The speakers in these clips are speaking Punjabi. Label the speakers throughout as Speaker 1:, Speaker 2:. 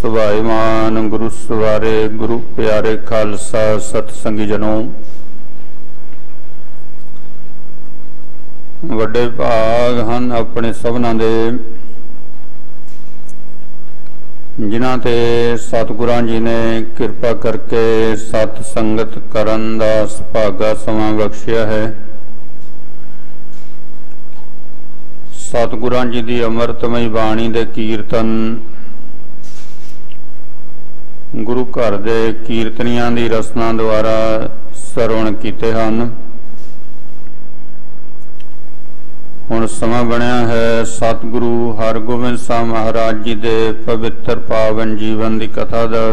Speaker 1: ਸੁਭਾਈਮਾਨ ਗੁਰੂ ਸਵਾਰੇ, ਗੁਰੂ ਪਿਆਰੇ ਖਾਲਸਾ ਸਤ ਸੰਗੀ ਜਨੋ। ਵੱਡੇ ਭਾਗ ਹਨ ਆਪਣੇ ਸਭਨਾਂ ਦੇ, ਜਿਨ੍ਹਾਂ ਤੇ ਸਤਿਗੁਰਾਂ ਜੀ ਨੇ ਕਿਰਪਾ ਕਰਕੇ ਸਤ ਸੰਗਤ ਕਰਨ ਦਾ ਸੁਭਾਗਾ ਸਮਾਂ ਬਖਸ਼ਿਆ ਹੈ। ਸਤਿਗੁਰਾਂ ਜੀ ਦੀ ਅੰਮ੍ਰਿਤਮਈ ਬਾਣੀ ਦੇ ਕੀਰਤਨ ਗੁਰੂ ਘਰ ਦੇ ਕੀਰਤਨੀਆਂ ਦੀ ਰਸਨਾ ਦੁਆਰਾ ਸਰਵਣ ਕੀਤੇ ਹਨ। ਹੁਣ ਸਮਾਂ ਬਣਿਆ ਹੈ ਸਤਿਗੁਰੂ ਹਰਗੋਬਿੰਦ ਸਾਹਿਬ ਮਹਾਰਾਜ ਜੀ ਦੇ ਪਵਿੱਤਰ ਪਾਵਨ ਜੀਵਨ ਦੀ ਕਥਾ ਦਾ।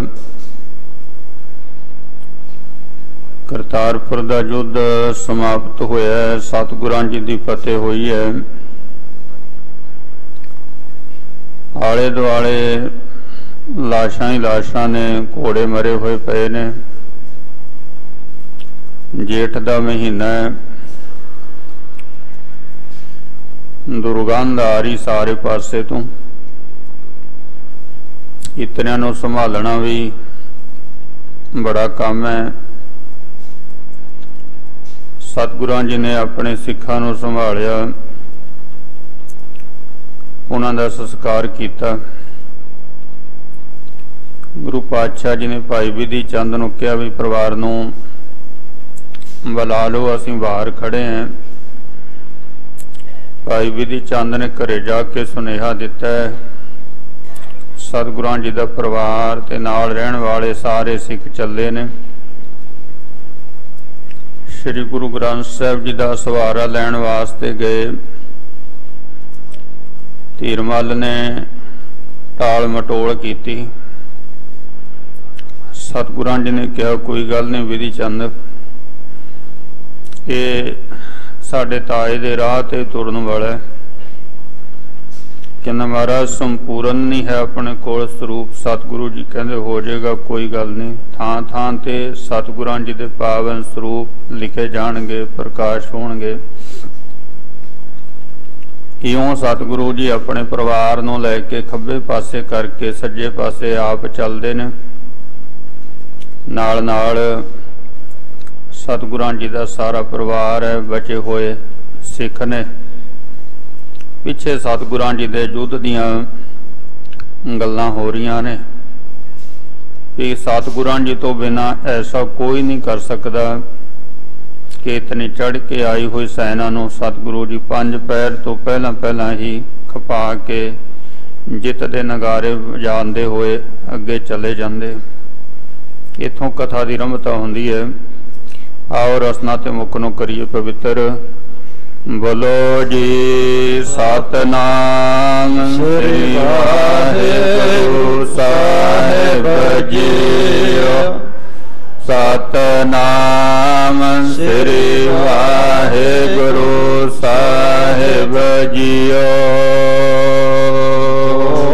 Speaker 1: ਕਰਤਾਰਪੁਰ ਦਾ ਯੁੱਧ ਸਮਾਪਤ ਹੋਇਆ ਹੈ, ਸਤਿਗੁਰਾਂ ਜੀ ਦੀ ਫਤਿਹ ਹੋਈ ਹੈ। ਆਲੇ ਦੁਆਲੇ ਲਾਸ਼ਾਂ ਹੀ ਲਾਸ਼ਾਂ ਨੇ, ਘੋੜੇ ਮਰੇ ਹੋਏ ਪਏ ਨੇ। ਜੇਠ ਦਾ ਮਹੀਨਾ ਹੈ। ਦੁਰਗੰਧ ਆ ਰਹੀ ਸਾਰੇ ਪਾਸੇ ਤੋਂ। ਇਤਨਿਆਂ ਨੂੰ ਸੰਭਾਲਣਾ ਵੀ ਬੜਾ ਕੰਮ ਹੈ। ਸਤਿਗੁਰਾਂ ਜੀ ਨੇ ਆਪਣੇ ਸਿੱਖਾਂ ਨੂੰ ਸੰਭਾਲਿਆ। ਉਹਨਾਂ ਦਾ ਸੰਸਕਾਰ ਕੀਤਾ। ਗੁਰੂ ਪਾਤਸ਼ਾਹ ਜੀ ਨੇ ਭਾਈ ਵਿਧੀ ਚੰਦ ਨੂੰ ਕਿਹਾ ਵੀ ਪਰਿਵਾਰ ਨੂੰ ਬੁਲਾ ਲਓ, ਅਸੀਂ ਬਾਹਰ ਖੜੇ ਆਂ ਭਾਈ ਵਿਧੀ ਚੰਦ ਨੇ ਘਰੇ ਜਾ ਕੇ ਸੁਨੇਹਾ ਦਿੱਤਾ ਸਤਿਗੁਰਾਂ ਜੀ ਦਾ ਪਰਿਵਾਰ ਤੇ ਨਾਲ ਰਹਿਣ ਵਾਲੇ ਸਾਰੇ ਸਿੱਖ ਚੱਲੇ ਨੇ। ਸ੍ਰੀ ਗੁਰੂ ਗ੍ਰੰਥ ਸਾਹਿਬ ਜੀ ਦਾ ਸਵਾਰਾ ਲੈਣ ਵਾਸਤੇ ਗਏ। ਧੀਰਮਲ ਨੇ ਟਾਲ ਮਟੋਲ ਕੀਤੀ। ਸਤਿਗੁਰਾਂ ਜੀ ਨੇ ਕਿਹਾ, ਕੋਈ ਗੱਲ ਨਹੀਂ ਵਿਧੀ ਚੰਦ। ਇਹ ਸਾਡੇ ਤਾਏ ਦੇ ਰਾਹ ਤੇ ਤੁਰਨ ਵਾਲਾ ਕਹਿੰਦਾ, ਮਹਾਰਾਜ, ਸੰਪੂਰਨ ਨਹੀਂ ਹੈ ਆਪਣੇ ਕੋਲ ਸਰੂਪ। ਸਤਿਗੁਰੂ ਜੀ ਕਹਿੰਦੇ, ਹੋ ਜਾਏਗਾ, ਕੋਈ ਗੱਲ ਨਹੀਂ। ਥਾਂ ਥਾਂ ਤੇ ਸਤਿਗੁਰਾਂ ਜੀ ਦੇ ਪਾਵਨ ਸਰੂਪ ਲਿਖੇ ਜਾਣਗੇ, ਪ੍ਰਕਾਸ਼ ਹੋਣਗੇ। ਇਉਂ ਸਤਿਗੁਰੂ ਜੀ ਆਪਣੇ ਪਰਿਵਾਰ ਨੂੰ ਲੈ ਕੇ ਖੱਬੇ ਪਾਸੇ ਕਰਕੇ ਸੱਜੇ ਪਾਸੇ ਆਪ ਚੱਲਦੇ ਨੇ। ਨਾਲ ਨਾਲ ਸਤਿਗੁਰਾਂ ਜੀ ਦਾ ਸਾਰਾ ਪਰਿਵਾਰ ਹੈ ਬਚੇ ਹੋਏ ਸਿੱਖ ਨੇ। ਪਿੱਛੇ ਸਤਿਗੁਰਾਂ ਜੀ ਦੇ ਯੁੱਧ ਦੀਆਂ ਗੱਲਾਂ ਹੋ ਰਹੀਆਂ ਨੇ। ਕਿ ਸਤਿਗੁਰਾਂ ਜੀ ਤੋਂ ਬਿਨਾ ਐਸਾ ਕੋਈ ਨਹੀਂ ਕਰ ਸਕਦਾ। ਕਿ ਇਤਨੀ ਚੜ ਕੇ ਆਈ ਹੋਈ ਸੈਨਾ ਨੂੰ ਸਤਿਗੁਰੂ ਜੀ ਪੰਜ ਪੈਰ ਤੋਂ ਪਹਿਲਾਂ ਪਹਿਲਾਂ ਹੀ ਖਪਾ ਕੇ ਜਿੱਤ ਦੇ ਨਗਾਰੇ ਵਜਾਉਂਦੇ ਹੋਏ ਅੱਗੇ ਚਲੇ ਜਾਂਦੇ। ਇਥੋਂ ਕਥਾ ਦੀ ਰਮਤਾ ਹੁੰਦੀ ਹੈ। ਆਓ ਰਸਨਾ ਤੇ ਮੁਖ ਨੂੰ ਕਰੀਏ ਪਵਿੱਤਰ। ਬੋਲੋ ਜੀ, ਸਤਨਾਮ ਸ੍ਰੀ ਵਾਹਿਗੁਰੂ ਸਾਹਿਬ ਜੀਓ। ਸਤਨਾਮ ਸ੍ਰੀ ਵਾਹਿਗੁਰੂ ਸਾਹਿਬ ਜੀਓ।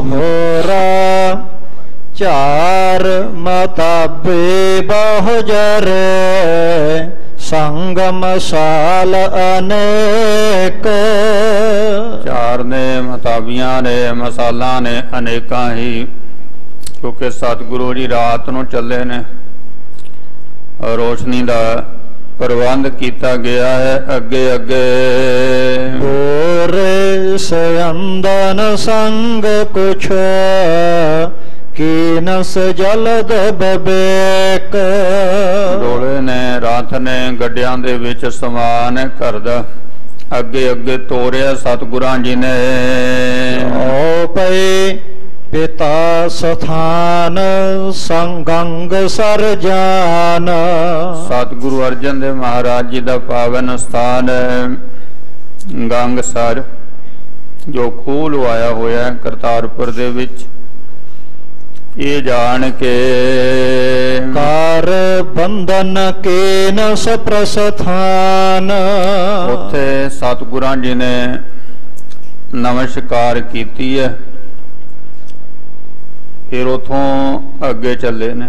Speaker 2: ਮੋਰਾ ਚਾਰ ਮਤਾਬੇ ਬਹੁ ਜਰੇ ਸੰਗਮ ਸਾਲ ਅਨੇਕ।
Speaker 1: ਚਾਰ ਨੇ ਮਤਾਬੀਆਂ ਨੇ ਮਸਾਲਾ ਨੇ ਅਨੇਕਾਂ ਹੀ ਕਿਉਂਕਿ ਸਤਿਗੁਰੂ ਜੀ ਰਾਤ ਨੂੰ ਚੱਲੇ ਨੇ। ਰੋਸ਼ਨੀ ਦਾ ਪ੍ਰਬੰਧ ਕੀਤਾ ਗਿਆ ਹੈ ਅੱਗੇ ਅੱਗੇ।
Speaker 2: ਹੋਰੇ ਸਯੰਦਨ ਸੰਗ ਕੁਛ ਕੀਨਸ ਜਲਦ ਬਬੇਕ
Speaker 1: ਡੋਲੇ ਨੇ ਰਾਤ ਨੇ ਗੱਡਿਆਂ ਦੇ ਵਿੱਚ ਸਮਾਨ ਘਰ ਦਾ ਅੱਗੇ ਅੱਗੇ ਤੋਰਿਆ ਸਤਿਗੁਰਾਂ ਜੀ ਨੇ।
Speaker 2: ਓ ਪਏ ਪਿਤਾ ਸਥਾਨ ਸੰਗੰਗ ਸਰਜਾਨ।
Speaker 1: ਸਤਿਗੁਰੂ ਅਰਜਨ ਦੇਵ ਮਹਾਰਾਜ ਜੀ ਦਾ ਪਾਵਨ ਸਥਾਨ ਹੈ ਗੰਗਸਰ ਜੋ ਖੂਹ ਲਵਾਇਆ ਹੋਇਆ ਕਰਤਾਰਪੁਰ ਦੇ ਵਿੱਚ। ਇਹ ਜਾਣ ਕੇ?
Speaker 2: ਕਾਰ ਬੰਧਨ ਕੇਨ ਸਪ੍ਰਸਥਾਨ।
Speaker 1: ਉੱਥੇ ਸਤਿਗੁਰਾਂ ਜੀ ਨੇ ਨਮਸਕਾਰ ਕੀਤੀ ਹੈ। ਫਿਰ ਉਥੋਂ ਅੱਗੇ ਚੱਲੇ ਨੇ।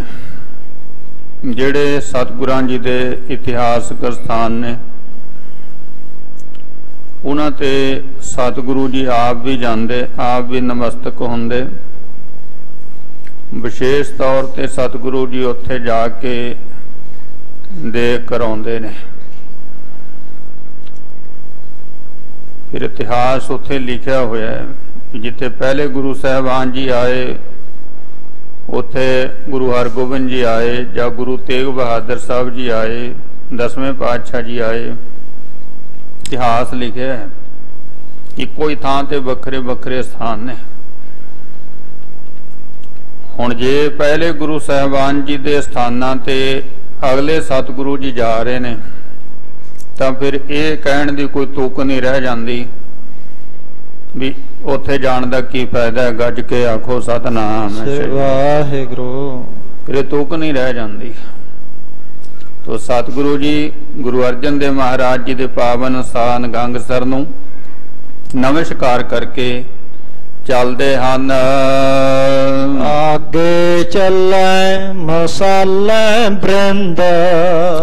Speaker 1: ਜਿਹੜੇ ਸਤਿਗੁਰਾਂ ਜੀ ਦੇ ਇਤਿਹਾਸਕ ਸਥਾਨ ਨੇ ਉਹਨਾਂ ਤੇ ਸਤਿਗੁਰੂ ਜੀ ਆਪ ਵੀ ਜਾਂਦੇ ਆਪ ਵੀ ਨਮਸਤਕ ਹੁੰਦੇ। ਵਿਸ਼ੇਸ਼ ਤੌਰ ਤੇ ਸਤਿਗੁਰੂ ਜੀ ਉੱਥੇ ਜਾ ਕੇ ਦੇ ਕਰਾਉਂਦੇ ਨੇ। ਫਿਰ ਇਤਿਹਾਸ ਉੱਥੇ ਲਿਖਿਆ ਹੋਇਆ ਹੈ ਜਿੱਥੇ ਪਹਿਲੇ ਗੁਰੂ ਸਾਹਿਬਾਨ ਜੀ ਆਏ, ਉੱਥੇ ਗੁਰੂ ਹਰਗੋਬਿੰਦ ਜੀ ਆਏ ਜਾਂ ਗੁਰੂ ਤੇਗ ਬਹਾਦਰ ਸਾਹਿਬ ਜੀ ਆਏ, ਦਸਵੇਂ ਪਾਤਸ਼ਾਹ ਜੀ ਆਏ। ਇਤਿਹਾਸ ਲਿਖਿਆ ਹੈ ਇੱਕੋ ਹੀ ਥਾਂ ਤੇ ਵੱਖਰੇ ਵੱਖਰੇ ਸਥਾਨ ਨੇ। ਹੁਣ ਜੇ ਪਹਿਲੇ ਗੁਰੂ ਸਾਹਿਬਾਨ ਜੀ ਦੇ ਸਥਾਨਾਂ ਤੇ ਅਗਲੇ ਸਤਿਗੁਰੂ ਜੀ ਜਾ ਰਹੇ ਨੇ ਤਾਂ ਫਿਰ ਇਹ ਕਹਿਣ ਦੀ ਕੋਈ ਤੁਕ ਨਹੀਂ ਰਹਿ ਜਾਂਦੀ ਵੀ ਉੱਥੇ ਜਾਣ ਦਾ ਕੀ ਫਾਇਦਾ ਹੈ ਗੱਜ ਕੇ ਆਖੋ ਸਤਨਾਮ
Speaker 2: ਵਾਹਿਗੁਰੂ।
Speaker 1: ਫਿਰ ਤੁਕ ਨਹੀਂ ਰਹਿ ਜਾਂਦੀ। ਤੋ ਸਤਿਗੁਰੂ ਜੀ ਗੁਰੂ ਅਰਜਨ ਦੇਵ ਮਹਾਰਾਜ ਜੀ ਦੇ ਪਾਵਨ ਸਥਾਨ ਗੰਗਸਰ ਨੂੰ ਨਮਸਕਾਰ ਕਰਕੇ ਚੱਲਦੇ ਹਨ।
Speaker 2: ਆਗੇ ਚੱਲੈ ਮਸਾਲੇ ਬ੍ਰਿੰਦ।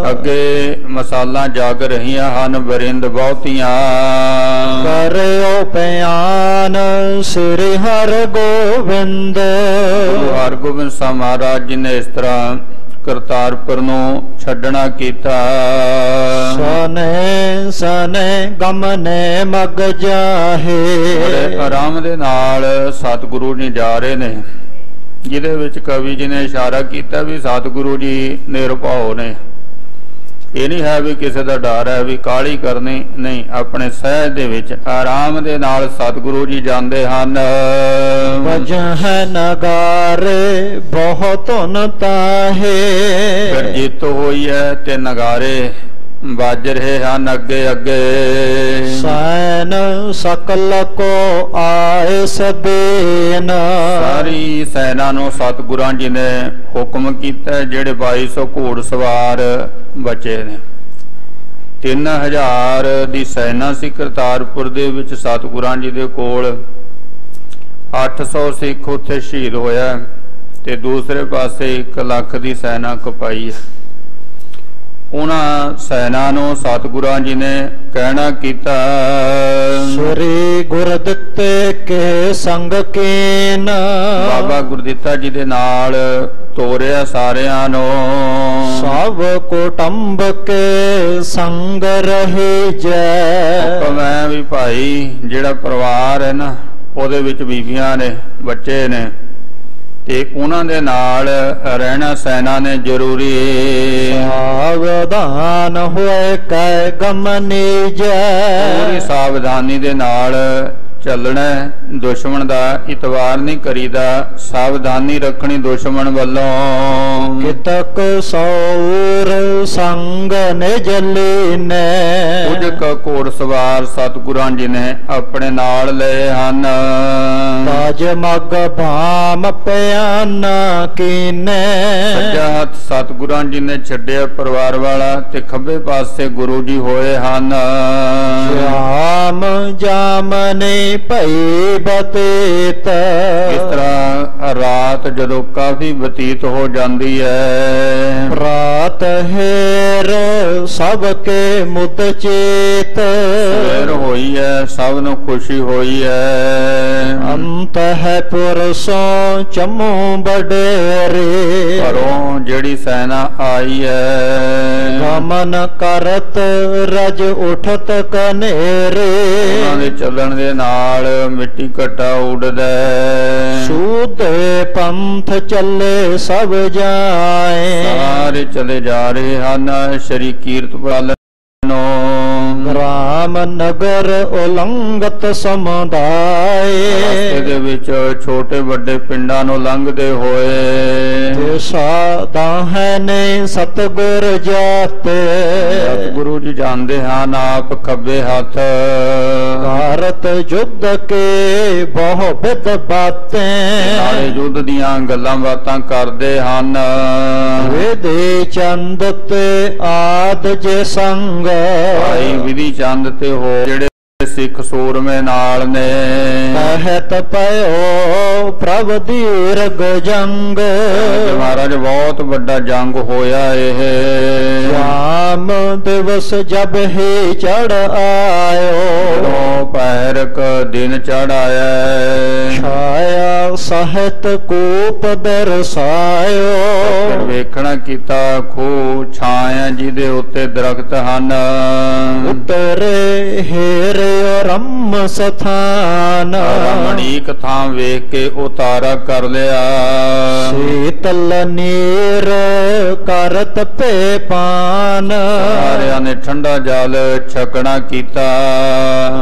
Speaker 1: ਅੱਗੇ ਮਸਾਲਾ ਜਾਗ ਰਹੀਆਂ ਹਨ ਬਰਿੰਦ ਬਹੁਤੀਆਂ।
Speaker 2: ਕਰਿਓ ਪਿਆਨ ਸ੍ਰੀ ਹਰ ਗੋਬਿੰਦ
Speaker 1: ਗੁਰੂ ਹਰਗੋਬਿੰਦ ਸਾਹਿਬ ਮਹਾਰਾਜ ਜੀ ਨੇ ਇਸ ਤਰ੍ਹਾਂ ਕਰਤਾਰਪੁਰ ਨੂੰ ਛੱਡਣਾ ਕੀਤਾ।
Speaker 2: ਸਨੇ ਸਨੇ ਗਮਨੇ ਮਗ
Speaker 1: ਬੜੇ
Speaker 2: ਜਾਹੇ
Speaker 1: ਆਰਾਮ ਦੇ ਨਾਲ ਸਤਿਗੁਰੂ ਜੀ ਜਾ ਰਹੇ ਨੇ ਜਿਹਦੇ ਵਿੱਚ ਕਵੀ ਜੀ ਨੇ ਇਸ਼ਾਰਾ ਕੀਤਾ ਵੀ ਸਤਿਗੁਰੂ ਜੀ ਨਿਰਭਉ ਨੇ। ਇਹ ਨਹੀਂ ਹੈ ਵੀ ਕਿਸੇ ਦਾ ਡਰ ਹੈ ਵੀ ਕਾਲੀ ਕਰਨੀ ਨਹੀਂ ਆਪਣੇ ਸਹਿਜ ਦੇ ਵਿੱਚ ਆਰਾਮ ਦੇ ਨਾਲ ਸਤਿਗੁਰੂ ਜੀ ਜਾਂਦੇ ਹਨ।
Speaker 2: ਵਜਹ ਨਗਾਰੇ ਬਹੁਤ
Speaker 1: ਫਿਰ
Speaker 2: ਤਾਹੇ।
Speaker 1: ਜਿੱਤ ਹੋਈ ਹੈ ਤੇ ਨਗਾਰੇ ਵੱਜ ਰਹੇ ਹਨ ਅੱਗੇ ਅੱਗੇ।
Speaker 2: ਸੈਨ ਸਕਲ ਕੋ ਆਏ ਸਬੇਨ।
Speaker 1: ਸਾਰੀ ਸੈਨਾ ਨੂੰ ਸਤਿਗੁਰਾਂ ਜੀ ਨੇ ਹੁਕਮ ਕੀਤਾ ਜਿਹੜੇ 2200 ਘੋੜ ਸਵਾਰ ਬਚੇ ਨੇ। 3000 ਦੀ ਸੈਨਾ ਸੀ ਕਰਤਾਰਪੁਰ ਦੇ ਵਿੱਚ ਸਤਿਗੁਰਾਂ ਜੀ ਦੇ ਕੋਲ। 800 ਸਿੱਖ ਉੱਥੇ ਸ਼ਹੀਦ ਹੋਇਆ ਤੇ ਦੂਸਰੇ ਪਾਸੇ 1 ਲੱਖ ਦੀ ਸੈਨਾ ਕਪਾਈ ਹੈ। ਉਹਨਾਂ ਸੈਨਾ ਨੂੰ ਸਤਿਗੁਰਾਂ ਜੀ ਨੇ ਕਹਿਣਾ ਕੀਤਾ
Speaker 2: ਸ੍ਰੀ ਗੁਰ ਦਿੱਤੇ ਕੇ ਸੰਗ ਕੀਨ।
Speaker 1: ਬਾਬਾ ਗੁਰਦਿੱਤਾ ਜੀ ਦੇ ਨਾਲ ਤੋਰਿਆ ਸਾਰਿਆਂ ਨੂੰ।
Speaker 2: ਸਭ ਕੁਟੰਬ ਕੇ ਸੰਗ ਰਹੇ ਜੈ।
Speaker 1: ਹੁਕਮ ਵੀ ਭਾਈ ਜਿਹੜਾ ਪਰਿਵਾਰ ਹੈ ਨਾ ਉਹਦੇ ਵਿੱਚ ਬੀਬੀਆਂ ਨੇ ਬੱਚੇ ਨੇ ਤੇ ਉਹਨਾਂ ਦੇ ਨਾਲ ਰਹਿਣਾ ਸੈਨਾ ਨੇ ਜ਼ਰੂਰੀ।
Speaker 2: ਸਾਵਧਾਨ ਹੋਏ ਕੈ ਗਮਨੀ
Speaker 1: ਪੂਰੀ
Speaker 2: ਜੈ
Speaker 1: ਸਾਵਧਾਨੀ ਦੇ ਨਾਲ ਚੱਲਣਾ। ਦੁਸ਼ਮਣ ਦਾ ਇਤਵਾਰ ਨਹੀਂ ਕਰੀਦਾ। ਸਾਵਧਾਨੀ ਰੱਖਣੀ ਦੁਸ਼ਮਣ ਵੱਲੋਂ।
Speaker 2: ਕਿਤਕ ਸੌਰ ਸੰਗ ਨਿਜ ਲੀਨੈ।
Speaker 1: ਕੁਝ ਕੁ ਘੋੜ ਸਵਾਰ ਸਤਿਗੁਰਾਂ ਜੀ ਨੇ ਆਪਣੇ ਨਾਲ ਲਏ ਹਨ।
Speaker 2: ਤਾਜ ਮਗ ਭਾਮ ਪਿਆਨ ਕੀਨੈ।
Speaker 1: ਸੱਜਾ ਹੱਥ ਸਤਿਗੁਰਾਂ ਜੀ ਨੇ ਛੱਡਿਆ ਪਰਿਵਾਰ ਵਾਲਾ ਤੇ ਖੱਬੇ ਪਾਸੇ ਗੁਰੂ ਜੀ ਹੋਏ ਹਨ।
Speaker 2: ਸ਼ਾਮ ਜਾਮਨੇ ਭਈ ਬਤੀਤ।
Speaker 1: ਇਸ ਤਰ੍ਹਾਂ ਰਾਤ ਜਦੋਂ ਕਾਫੀ ਬਤੀਤ ਹੋ ਜਾਂਦੀ ਹੈ।
Speaker 2: ਰਾਤ ਹੈਰ ਸਭ ਕੇ ਮੁਦ ਚੇਤ।
Speaker 1: ਸਵੇਰ ਹੋਈ ਹੈ ਸਭ ਨੂੰ ਖੁਸ਼ੀ ਹੋਈ ਹੈ।
Speaker 2: ਅੰਤ ਹੈ ਪੁਰਸੋਂ ਚਮੂ ਬਡੇਰੇ
Speaker 1: ਘਰੋਂ ਜਿਹੜੀ ਸੈਨਾ ਆਈ ਹੈ।
Speaker 2: ਗਮਨ ਕਰਤ ਰਜ ਉਠਤ ਕਨੇਰੇ।
Speaker 1: ਉਹਨਾਂ ਦੇ ਚੱਲਣ ਦੇ ਨਾਲ ਮਿੱਟੀ ਘਟਾ ਉੱਡਦਾ।
Speaker 2: ਸੂਦੇ ਪੰਥ ਚੱਲੇ ਸਭ ਜਾਏ
Speaker 1: ਸਾਰੇ ਚਲੇ ਜਾ ਰਹੇ ਹਨ ਸ਼੍ਰੀ ਕੀਰਤ ਵੱਲ ਨੂੰ
Speaker 2: ਰਾਮ ਨਗਰ ਉਲੰਘਤ
Speaker 1: ਰਸਤੇ
Speaker 2: ਸਮੁਦਾਏ
Speaker 1: ਦੇ ਵਿੱਚ ਛੋਟੇ ਵੱਡੇ ਪਿੰਡਾਂ ਨੂੰ ਲੰਘਦੇ ਹੋਏ।
Speaker 2: ਤੇ ਸਾਦਾ ਹੈ ਨੇ ਸਤਗੁਰ ਜਾਤੇ
Speaker 1: ਸਤਿਗੁਰੂ ਜੀ ਜਾਂਦੇ ਹਨ ਆਪ ਖੱਬੇ ਹੱਥ।
Speaker 2: ਭਾਰਤ ਜੁਦ ਕੇ ਬਹੁ ਬਿਦ
Speaker 1: ਨਾਲੇ
Speaker 2: ਬਾतें
Speaker 1: ਯੁੱਧ ਦੀਆਂ ਗੱਲਾਂ ਬਾਤਾਂ ਕਰਦੇ ਹਨ।
Speaker 2: ਵੇਦੇ ਚੰਦ ਤੇ ਆਦ ਜੇ ਸੰਗ।
Speaker 1: ਭਾਈ ਵਿਧੀ ਚੰਦ ਤੇ ਹੋ ਜਿਹੜੇ ਸਿੱਖ ਸੂਰਮੇ ਨਾਲ ਨੇ।
Speaker 2: ਕਹਿਤ ਪਇਓ ਪ੍ਰਭ ਦੀਰਗ ਜੰਗ।
Speaker 1: ਮਹਾਰਾਜ ਬਹੁਤ ਵੱਡਾ ਜੰਗ ਹੋਇਆ ਇਹ।
Speaker 2: ਸ਼ਾਮ ਦਿਵਸ ਜਬ ਹੀ ਚੜ ਆਇਓ।
Speaker 1: ਜਦੋਂ ਪਹਿਰਕ ਦਿਨ ਚੜ ਆਇਆ
Speaker 2: ਛਾਇਆ ਸਹਿਤ ਕੂਪ ਦਰਸਾਇਓ।
Speaker 1: ਵੇਖਣਾ ਕੀਤਾ ਖੂ ਛਾਇਆ ਜਿਹਦੇ ਉੱਤੇ ਦਰਖਤ ਹਨ।
Speaker 2: ਉਤਰੇ ਹੇਰਿਓ ਰਮ ਸਥਾਨ।
Speaker 1: ਰਮਣੀਕ ਥਾਂ ਵੇਖ ਕੇ ਉਤਾਰਾ ਕਰ ਲਿਆ।
Speaker 2: ਸੀਤਲ ਨੀਰ ਕਰਤ ਪੇ ਪਾਨ
Speaker 1: ਸਾਰਿਆਂ ਨੇ ਠੰਡਾ ਜਲ ਛਕਣਾ ਕੀਤਾ।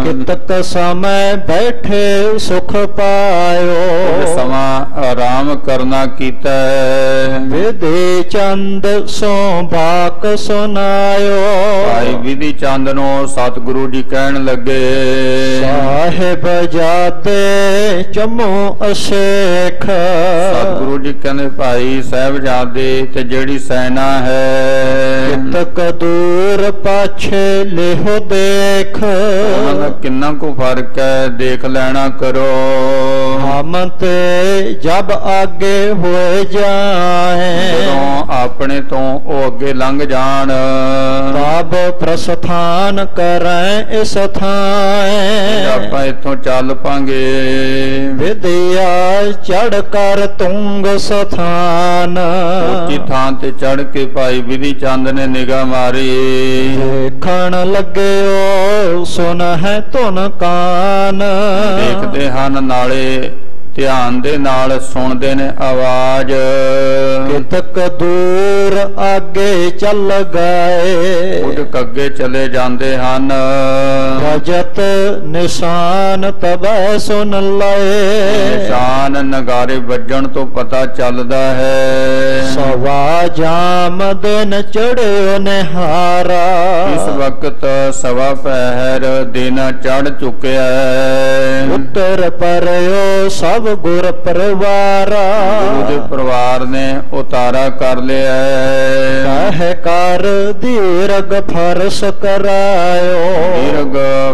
Speaker 2: ਕਿਤਕ ਸਮੈ ਬੈਠੇ ਸੁਖ ਪਾਇਓ।
Speaker 1: ਸਮਾਂ ਆਰਾਮ ਕਰਨਾ ਕੀਤਾ।
Speaker 2: ਵਿਦੇ ਚੰਦ ਸੋ ਬਾਕ ਸੁਨਾਇਓ।
Speaker 1: ਭਾਈ ਵਿਧੀ ਚੰਦ ਨੂੰ ਸਤਿਗੁਰੂ ਜੀ ਕਹਿਣ ਲੱਗੇ
Speaker 2: ਸਾਹਿਬ ਜਾਤੇ ਚਮੋ ਅਸ਼ੇਖ।
Speaker 1: ਸਤਿਗੁਰੂ ਜੀ ਕਹਿੰਦੇ ਭਾਈ ਸਾਹਿਬਜ਼ਾਦੇ ਤੇ ਜਿਹੜੀ ਸੈਨਾ ਹੈ।
Speaker 2: ਕਿਤਕ ਦੂਰ ਪਾਛੇ ਲਿਹੁ ਦੇਖ।
Speaker 1: ਉਹਨਾਂ ਕਿੰਨਾ ਕੁ ਫ਼ਰਕ ਹੈ ਦੇਖ ਲੈਣਾ ਕਰੋ।
Speaker 2: ਹਮ ਤੇ ਜਬ ਆਗੇ ਹੋਏ ਜਾਏ।
Speaker 1: ਜਦੋਂ ਆਪਣੇ ਤੋਂ ਉਹ ਅੱਗੇ ਲੰਘ ਜਾਣ।
Speaker 2: ਤਬ ਪ੍ਰਸਥਾਨ ਕਰੈ ਇਸ ਥਾਏ
Speaker 1: ਆਪਾਂ ਇੱਥੋਂ ਚੱਲ ਪਾਂਗੇ।
Speaker 2: ਵਿਦਿਆ ਚੜ ਕਰ ਤੁੰਗ ਸਥਾਨ।
Speaker 1: ਉੱਚੀ ਥਾਂ ਤੇ ਚੜ ਕੇ ਭਾਈ ਵਿਧੀ ਚੰਦ ਨੇ ਨਿਗਾਹ ਮਾਰੀ।
Speaker 2: ਦੇਖਣ ਲੱਗਿਓ ਸੁਨ ਹੈ ਧੁਨ ਕਾਨ।
Speaker 1: ਦੇਖਦੇ ਹਨ ਨਾਲੇ ਧਿਆਨ ਦੇ ਨਾਲ ਸੁਣਦੇ ਨੇ ਆਵਾਜ਼।
Speaker 2: ਕਿਤਕ ਦੂਰ ਆਗੇ ਚੱਲ ਗਏ।
Speaker 1: ਕੁਝ ਅੱਗੇ ਚਲੇ ਜਾਂਦੇ ਹਨ।
Speaker 2: ਵਜਤ ਨਿਸ਼ਾਨ ਤਬੈ ਸੁਨ ਲਏ।
Speaker 1: ਨਿਸ਼ਾਨ ਨਗਾਰੇ ਵੱਜਣ ਤੋਂ ਪਤਾ ਚੱਲਦਾ ਹੈ।
Speaker 2: ਸਵਾ ਜਾਮ ਦਿਨ ਚੜਿਓ ਨਿਹਾਰਾ।
Speaker 1: ਇਸ ਵਕਤ ਸਵਾ ਪਹਿਰ ਦਿਨ ਚੜ ਚੁੱਕਿਆ ਹੈ।
Speaker 2: ਉੱਤਰ ਪਰਿਓ ਸਭ ਗੁਰ ਪਰਵਾਰਾ।
Speaker 1: ਗੁਰੂ ਦੇ ਪਰਿਵਾਰ ਨੇ ਉਤਾਰਾ ਕਰ ਲਿਆ ਹੈ।
Speaker 2: ਕਾਹ ਕਰ ਦੀਰਗ ਫਰਸ ਕਰਾਇਓ।
Speaker 1: ਦੀਰਘ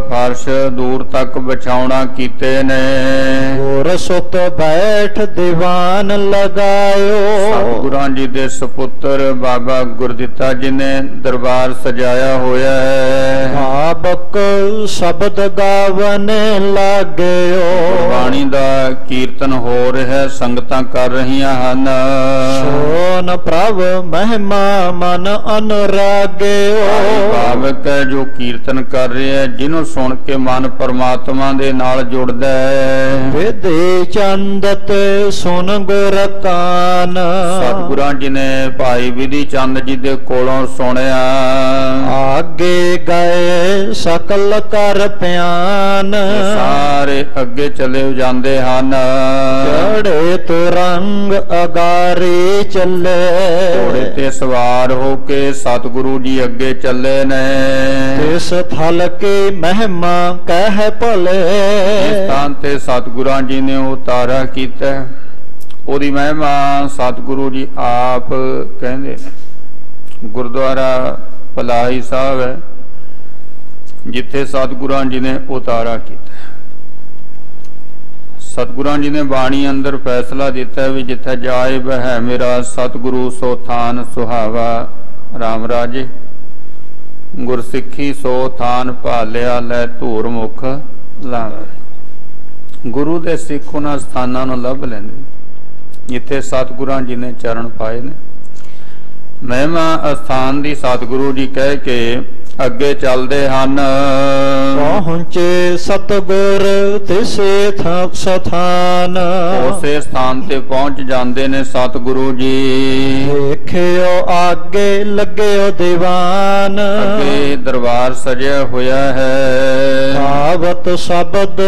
Speaker 1: ਫਰਸ਼ ਦੂਰ ਤੱਕ ਵਿਛਾਉਣਾ ਕੀਤੇ ਨੇ।
Speaker 2: ਗੁਰ ਸੁਤ ਬੈਠ ਦੀਵਾਨ ਲਗਾਇਓ।
Speaker 1: ਸਤਿਗੁਰਾਂ ਜੀ ਦੇ ਸੁਪੁੱਤਰ ਬਾਬਾ ਗੁਰਦਿੱਤਾ ਜੀ ਨੇ ਦਰਬਾਰ ਸਜਾਇਆ ਹੋਇਆ ਹੈ।
Speaker 2: ਭਾਵਕ ਸ਼ਬਦ ਗਾਵਨ ਲਾਗਿਓ।
Speaker 1: ਬਾਣੀ ਦਾ ਕੀਰਤਨ ਹੋ ਰਿਹਾ ਸੰਗਤਾਂ ਕਰ ਰਹੀਆਂ ਹਨ।
Speaker 2: ਸੋਨ ਪ੍ਰਭ ਮਹਿਮਾ ਮਨ ਅਨੁਰਾਗਿਓ
Speaker 1: ਭਾਵਕ ਜੋ ਕੀਰਤਨ ਕਰ ਰਿਹਾ ਜਿਹਨੂੰ ਸੁਣ ਕੇ ਮਨ ਪਰਮਾਤਮਾ ਦੇ ਨਾਲ ਜੁੜਦਾ ਹੈ।
Speaker 2: ਵਿਦੇ ਚੰਦਤ ਸੁਨ ਗੁਰ ਕਾਨ।
Speaker 1: ਸਤਿਗੁਰਾਂ ਜੀ ਨੇ ਭਾਈ ਵਿਧੀ ਚੰਦ ਜੀ ਦੇ ਕੋਲੋਂ ਸੁਣਿਆ।
Speaker 2: ਆਗੇ ਗਏ ਸਕਲ ਕਰ ਪਿਆਨ।
Speaker 1: ਸਾਰੇ ਅੱਗੇ ਚਲੇ ਜਾਂਦੇ ਹਨ।
Speaker 2: ਚੜੇ ਤੁਰੰਗ ਅਗਾਰੇ ਚੱਲੇ
Speaker 1: ਘੋੜੇ ਤੇ ਸਵਾਰ ਹੋ ਕੇ ਸਤਿਗੁਰੂ ਜੀ ਅੱਗੇ ਚੱਲੇ ਨੇ
Speaker 2: ਇਸ ਥਲ ਕੇ ਮਹਿਮਾ ਕਹਿ ਭਲੇ
Speaker 1: ਸਥਾਨ ਤੇ ਸਤਿਗੁਰਾਂ ਜੀ ਨੇ ਉਤਾਰਾ ਕੀਤਾ। ਉਹਦੀ ਮਹਿਮਾ ਸਤਿਗੁਰੂ ਜੀ ਆਪ ਕਹਿੰਦੇ ਨੇ ਗੁਰਦੁਆਰਾ ਭਲਾਈ ਸਾਹਿਬ ਹੈ ਜਿੱਥੇ ਸਤਿਗੁਰਾਂ ਜੀ ਨੇ ਉਤਾਰਾ ਕੀਤਾ। ਸਤਿਗੁਰਾਂ ਜੀ ਨੇ ਬਾਣੀ ਅੰਦਰ ਫੈਸਲਾ ਦਿੱਤਾ ਵੀ ਜਿੱਥੇ ਜਾਏ ਬਹਿ ਮੇਰਾ ਸਤਿਗੁਰੂ, ਸੋ ਥਾਨ ਸੁਹਾਵਾ। RAM ਰਾਜੇ, ਗੁਰਸਿੱਖੀ ਸੋ ਥਾਨ ਭਾਲਿਆ, ਲੈ ਧੂਰ ਮੁਖ ਲਾਵੇ। ਗੁਰੂ ਦੇ ਸਿੱਖ ਉਹਨਾਂ ਸਥਾਨਾਂ ਨੂੰ ਲੱਭ ਲੈਂਦੇ, ਜਿੱਥੇ ਸਤਿਗੁਰਾਂ ਜੀ ਨੇ ਚਰਨ ਪਾਏ ਨੇ। ਮਹਿਮਾ ਅਸਥਾਨ ਦੀ ਸਤਿਗੁਰੂ ਜੀ ਕਹਿ ਕੇ ਅੱਗੇ ਚੱਲਦੇ ਹਨ।
Speaker 2: ਪਹੁੰਚੇ ਸਤਗੁਰ ਤਿਸੇ ਸਥਾਨ।
Speaker 1: ਉਸੇ ਸਥਾਨ ਤੇ ਪਹੁੰਚ ਜਾਂਦੇ ਨੇ ਸਤਿਗੁਰੂ ਜੀ।
Speaker 2: ਦੇਖਿਓ ਆਗੇ ਲੱਗਿਓ ਦੀਵਾਨ।
Speaker 1: ਅੱਗੇ ਦਰਬਾਰ ਸਜਿਆ ਹੋਇਆ ਹੈ।
Speaker 2: ਆਵਤ ਸ਼ਬਦ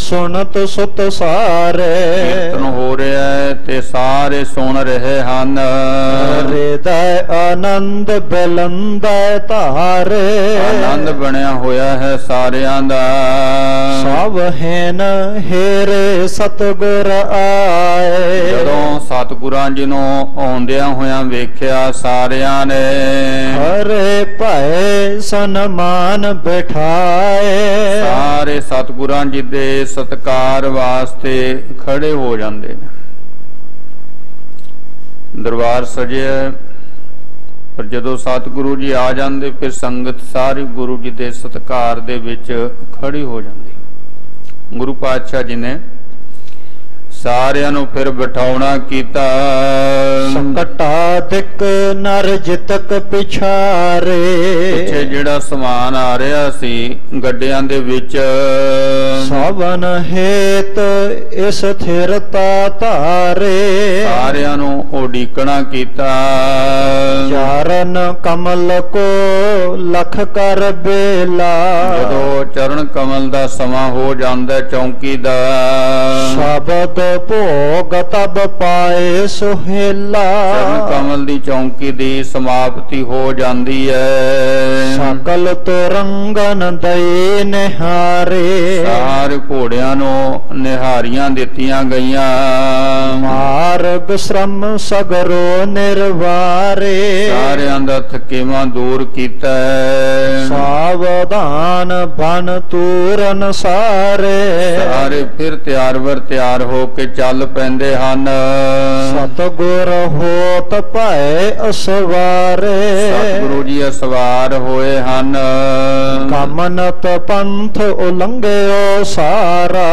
Speaker 2: ਸੁਣਤ ਸੁਤ ਸਾਰੇ।
Speaker 1: ਕੀਰਤਨ ਹੋ ਰਿਹਾ ਹੈ ਤੇ ਸਾਰੇ ਸੁਣ ਰਹੇ ਹਨ।
Speaker 2: ਹ੍ਰਿਦੈ ਆਨੰਦ ਬਲੰਦੈ ਧਾਰੇ
Speaker 1: ਆਨੰਦ ਬਣਿਆ ਹੋਇਆ ਹੈ ਸਾਰਿਆਂ ਦਾ।
Speaker 2: ਸਭ ਹੈਨ ਹੇਰੇ ਸਤਗੁਰ ਆਏ।
Speaker 1: ਜਦੋਂ ਸਤਿਗੁਰਾਂ ਜੀ ਨੂੰ ਆਉਂਦਿਆਂ ਹੋਇਆਂ ਵੇਖਿਆ ਸਾਰਿਆਂ ਨੇ।
Speaker 2: ਹਰੇ ਭੈ ਸਨਮਾਨ ਬਿਠਾਏ।
Speaker 1: ਸਾਰੇ ਸਤਿਗੁਰਾਂ ਜੀ ਦੇ ਸਤਕਾਰ ਵਾਸਤੇ ਖੜੇ ਹੋ ਜਾਂਦੇ ਨੇ। ਦਰਬਾਰ ਸਜਿਆ ਪਰ ਜਦੋਂ ਸਤਿਗੁਰੂ ਜੀ ਆ ਜਾਂਦੇ, ਫਿਰ ਸੰਗਤ ਸਾਰੀ ਗੁਰੂ ਜੀ ਦੇ ਸਤਕਾਰ ਦੇ ਵਿੱਚ ਖੜੀ ਹੋ ਜਾਂਦੀ। ਗੁਰੂ ਪਾਤਸ਼ਾਹ ਜੀ ਨੇ ਸਾਰਿਆਂ ਨੂੰ ਫਿਰ ਬਿਠਾਉਣਾ ਕੀਤਾ।
Speaker 2: ਸਕਟਾ ਦਿਕ ਨਰ ਜਿਤਕ ਪਿਛਾਰੇ।
Speaker 1: ਪਿੱਛੇ ਜਿਹੜਾ ਸਮਾਨ ਆ ਰਿਹਾ ਸੀ ਗੱਡਿਆਂ ਦੇ ਵਿੱਚ।
Speaker 2: ਸਵਨ ਹੇਤ ਇਸ ਥਿਰਤਾ ਧਾਰੇ।
Speaker 1: ਸਾਰਿਆਂ ਨੂੰ ਉਡੀਕਣਾ ਕੀਤਾ।
Speaker 2: ਚਰਨ ਕਮਲ ਕੋ ਲਖ ਕਰ ਬੇਲਾ।
Speaker 1: ਜਦੋਂ ਚਰਨ ਕਮਲ ਦਾ ਸਮਾਂ ਹੋ ਜਾਂਦਾ ਚੌਂਕੀ ਦਾ।
Speaker 2: ਸ਼ਬਦ ਭੋਗ ਤਬ ਪਾਏ ਸੁਹੇਲਾ।
Speaker 1: ਚਰਨ ਕਮਲ ਦੀ ਚੌਂਕੀ ਦੀ ਸਮਾਪਤੀ ਹੋ ਜਾਂਦੀ ਹੈ
Speaker 2: ਸਕਲ ਤੁਰੰਗਨ ਦਏ ਨਿਹਾਰੇ।
Speaker 1: ਸਾਰੇ ਘੋੜਿਆਂ ਨੂੰ ਨਿਹਾਰੀਆਂ ਦਿੱਤੀਆਂ ਗਈਆਂ।
Speaker 2: ਮਾਰਗ ਸ਼ਰਮ ਸਗਰੋ ਨਿਰਵਾਰੇ।
Speaker 1: ਸਾਰਿਆਂ ਦਾ ਥਕੇਵਾਂ ਦੂਰ ਕੀਤਾ ਹੈ
Speaker 2: ਸਾਵਧਾਨ ਬਨ ਤੂਰਨ ਸਾਰੇ।
Speaker 1: ਸਾਰੇ ਫਿਰ ਤਿਆਰ ਵਰ ਤਿਆਰ ਹੋ ਕੇ ਚੱਲ ਪੈਂਦੇ ਹਨ।
Speaker 2: ਸਤਗੁਰ ਹੋਤ ਭੈ ਅਸਵਾਰੇ।
Speaker 1: ਸਤਿਗੁਰੂ ਜੀ ਅਸਵਾਰ ਹੋਏ ਹਨ।
Speaker 2: ਕਮਨਤ ਪੰਥ ਉਲੰਘਿਓ ਸਾਰਾ।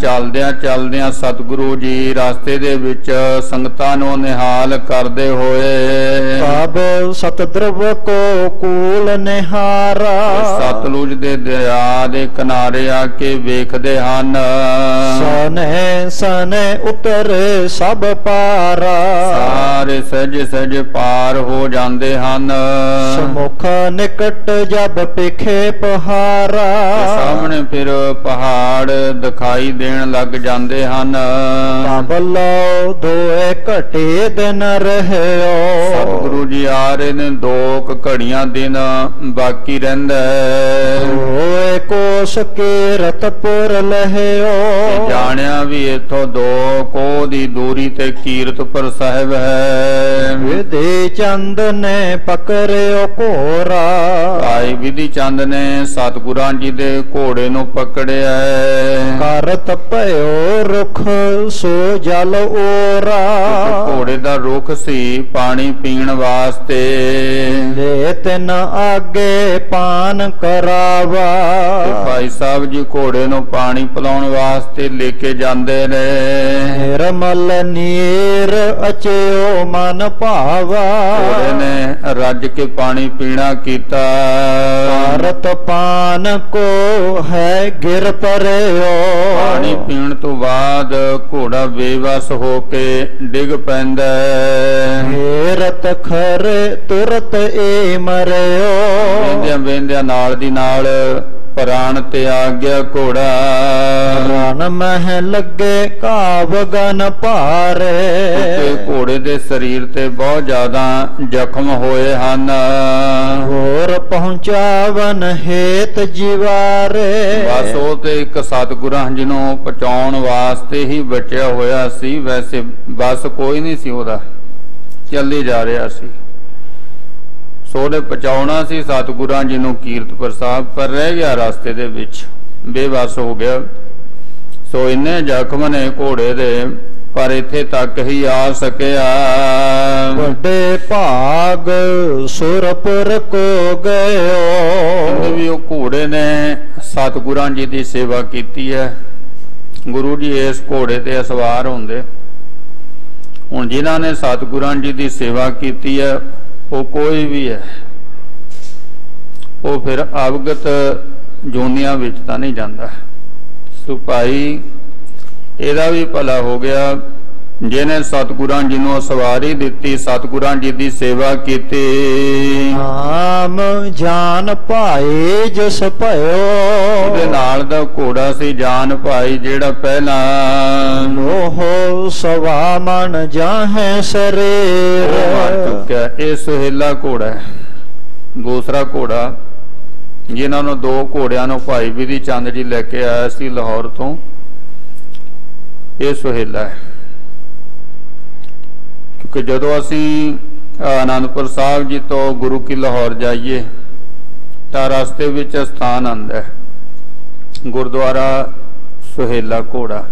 Speaker 1: ਚੱਲਦਿਆਂ ਚੱਲਦਿਆਂ ਸਤਿਗੁਰੂ ਜੀ ਰਸਤੇ ਦੇ ਵਿੱਚ ਸੰਗਤਾਂ ਨੂੰ ਨਿਹਾਲ ਕਰਦੇ ਹੋਏ।
Speaker 2: ਤਬ ਸਤਦਰਵ ਕੋ ਕੂਲ ਨਿਹਾਰਾ।
Speaker 1: ਸਤਲੁਜ ਦੇ ਦਰਿਆ ਦੇ ਕਿਨਾਰੇ ਆ ਕੇ ਵੇਖਦੇ ਹਨ।
Speaker 2: ਸਨੇ ਸਨੇ ਉਤਰੇ ਸਭ ਪਾਰਾ।
Speaker 1: ਸਾਰੇ ਸਹਿਜ ਸਹਿਜ ਪਾਰ ਹੋ ਜਾਂਦੇ ਹਨ।
Speaker 2: ਸਮੁਖ ਨਿਕਟ ਜਬ ਪਿਖੇ ਪਹਾਰਾ।
Speaker 1: ਸਾਹਮਣੇ ਫਿਰ ਪਹਾੜ ਦਿਖਾਈ ਦੇਣ ਲੱਗ ਜਾਂਦੇ ਹਨ।
Speaker 2: ਤਬ ਲਓ ਦੋਏ ਘਟੇ ਦਿਨ ਰਹਿਓ।
Speaker 1: ਸਤਿਗੁਰੂ ਜੀ ਆ ਰਹੇ ਨੇ ਦੋ ਕੁ ਘੜੀਆਂ ਦਿਨ ਬਾਕੀ ਰਹਿੰਦਾ
Speaker 2: ਕੋਸ ਕੇ ਰਤਪੁਰ ਲਹਿਓ।
Speaker 1: ਜਾਣਿਆ ਵੀ ਇਥੋਂ ਦੋ ਕੋਹ ਦੀ ਦੂਰੀ ਤੇ ਕੀਰਤਪੁਰ ਸਾਹਿਬ ਹੈ।
Speaker 2: ਵਿਦੇ ਚੰਦ ਨੇ ਪਕਰਿਓ ਘੋਰਾ
Speaker 1: ਭਾਈ ਵਿਧੀ ਚੰਦ ਨੇ ਸਤਿਗੁਰਾਂ ਜੀ ਦੇ ਘੋੜੇ ਨੂੰ ਪਕੜਿਆ ਹੈ।
Speaker 2: ਕਰਤ ਭਇਓ ਰੁਖ ਸੋ ਜਲ ਓਰਾ।
Speaker 1: ਘੋੜੇ ਦਾ ਰੁਖ ਸੀ ਪਾਣੀ ਪੀਣ ਵਾਸਤੇ।
Speaker 2: ਲੈ ਤਿਨ ਆਗੇ ਪਾਨ ਕਰਾਵਾ
Speaker 1: ਤੇ ਭਾਈ ਸਾਹਿਬ ਜੀ ਘੋੜੇ ਨੂੰ ਪਾਣੀ ਪਿਲਾਉਣ ਵਾਸਤੇ ਲੈ ਕੇ ਜਾਂਦੇ ਨੇ।
Speaker 2: ਨਿਰਮਲ ਨੀਰ ਅਚਿਓ ਮਨ ਭਾਵਾ।
Speaker 1: ਘੋੜੇ ਨੇ ਰੱਜ ਕੇ ਪਾਣੀ ਪੀਣਾ ਕੀਤਾ।
Speaker 2: ਭਾਰਤ ਪਾਨ ਕੋ ਹੈ ਗਿਰ ਪਰਿਓ।
Speaker 1: ਪਾਣੀ ਪੀਣ ਤੋਂ ਬਾਅਦ ਘੋੜਾ ਬੇਵਸ ਹੋ ਕੇ ਡਿੱਗ ਪੈਂਦਾ ਹੈ।
Speaker 2: ਹੇਰਤ ਖਰ ਤੁਰਤ ਏ ਮਰਿਓ।
Speaker 1: ਵੇਂਦਿਆਂ ਵੇਂਦਿਆਂ ਨਾਲ ਦੀ ਨਾਲ ਪ੍ਰਾਣ ਤੇ ਆ ਗਿਆ ਘੋੜਾ।
Speaker 2: ਰਣ ਮਹਿ ਲੱਗੇ ਕਾਵਗਨ ਭਾਰੇ।
Speaker 1: ਤੇ ਘੋੜੇ ਦੇ ਸਰੀਰ ਤੇ ਬਹੁਤ ਜ਼ਿਆਦਾ ਜ਼ਖਮ ਹੋਏ ਹਨ।
Speaker 2: ਹੋਰ ਪਹੁੰਚਾਵਨ ਹੇਤ ਜਿਵਾਰੇ।
Speaker 1: ਬਸ ਉਹ ਤੇ ਇੱਕ ਸਤਿਗੁਰਾਂ ਜੀ ਨੂੰ ਪਹੁੰਚਾਉਣ ਵਾਸਤੇ ਹੀ ਬਚਿਆ ਹੋਇਆ ਸੀ ਵੈਸੇ ਬਸ ਕੋਈ ਨਹੀਂ ਸੀ ਉਹਦਾ। ਚੱਲੇ ਜਾ ਰਿਹਾ ਸੀ। ਸੋ ਉਹਨੇ ਪਹੁੰਚਾਉਣਾ ਸੀ ਸਤਿਗੁਰਾਂ ਜੀ ਨੂੰ ਕੀਰਤਪੁਰ ਸਾਹਿਬ ਪਰ ਰਹਿ ਗਿਆ ਰਸਤੇ ਦੇ ਵਿੱਚ ਬੇਵਸ ਹੋ ਗਿਆ। ਸੋ ਇੰਨੇ ਜ਼ਖਮ ਨੇ ਘੋੜੇ ਦੇ ਪਰ ਇੱਥੇ ਤੱਕ ਹੀ ਆ ਸਕਿਆ।
Speaker 2: ਵੱਡੇ ਭਾਗ ਸੁਰਪੁਰ ਕੋ ਗਇਓ
Speaker 1: ਵੀ ਉਹ ਘੋੜੇ ਨੇ ਸਤਿਗੁਰਾਂ ਜੀ ਦੀ ਸੇਵਾ ਕੀਤੀ ਹੈ। ਗੁਰੂ ਜੀ ਇਸ ਘੋੜੇ ਤੇ ਸਵਾਰ ਹੁੰਦੇ। ਹੁਣ ਜਿਨ੍ਹਾਂ ਨੇ ਸਤਿਗੁਰਾਂ ਜੀ ਦੀ ਸੇਵਾ ਕੀਤੀ ਹੈ ਉਹ ਕੋਈ ਵੀ ਹੈ, ਉਹ ਫਿਰ ਅਵਗਤ ਜੋਨੀਆਂ ਵਿੱਚ ਤਾਂ ਨਹੀਂ ਜਾਂਦਾ। ਸੋ ਭਾਈ ਇਹਦਾ ਵੀ ਭਲਾ ਹੋ ਗਿਆ। ਜਿਹਨੇ ਸਤਿਗੁਰਾਂ ਜੀ ਨੂੰ ਸਵਾਰੀ ਦਿੱਤੀ ਸਤਿਗੁਰਾਂ ਜੀ ਦੀ ਸੇਵਾ ਕੀਤੀ।
Speaker 2: ਨਾਮ ਜਾਨ ਭਾਏ ਜਸ ਭਇਓ।
Speaker 1: ਉਹਦੇ ਨਾਲ ਦਾ ਘੋੜਾ ਸੀ ਜਾਨ ਭਾਈ ਜਿਹੜਾ ਪਹਿਲਾਂ।
Speaker 2: ਲੋਹੋ ਸਵਾ ਮਨ ਜਾਹੇ ਸਰੀਰ
Speaker 1: ਚੁੱਕਿਆ। ਇਹ ਸੁਹੇਲਾ ਘੋੜਾ ਹੈ। ਦੂਸਰਾ ਘੋੜਾ ਜਿਨ੍ਹਾਂ ਨੂੰ ਦੋ ਘੋੜਿਆਂ ਨੂੰ ਭਾਈ ਵਿਧੀ ਚੰਦ ਜੀ ਲੈ ਕੇ ਆਇਆ ਸੀ ਲਾਹੌਰ ਤੋਂ। ਇਹ ਸੁਹੇਲਾ ਹੈ। ਕਿਉਂਕਿ ਜਦੋਂ ਅਸੀਂ ਆਨੰਦਪੁਰ ਸਾਹਿਬ ਜੀ ਤੋਂ ਗੁਰੂ ਕੀ ਲਾਹੌਰ ਜਾਈਏ, ਤਾਂ ਰਸਤੇ ਵਿੱਚ ਸਥਾਨ ਆਂਦਾ ਹੈ। ਗੁਰਦੁਆਰਾ ਸੁਹੇਲਾ ਘੋੜਾ।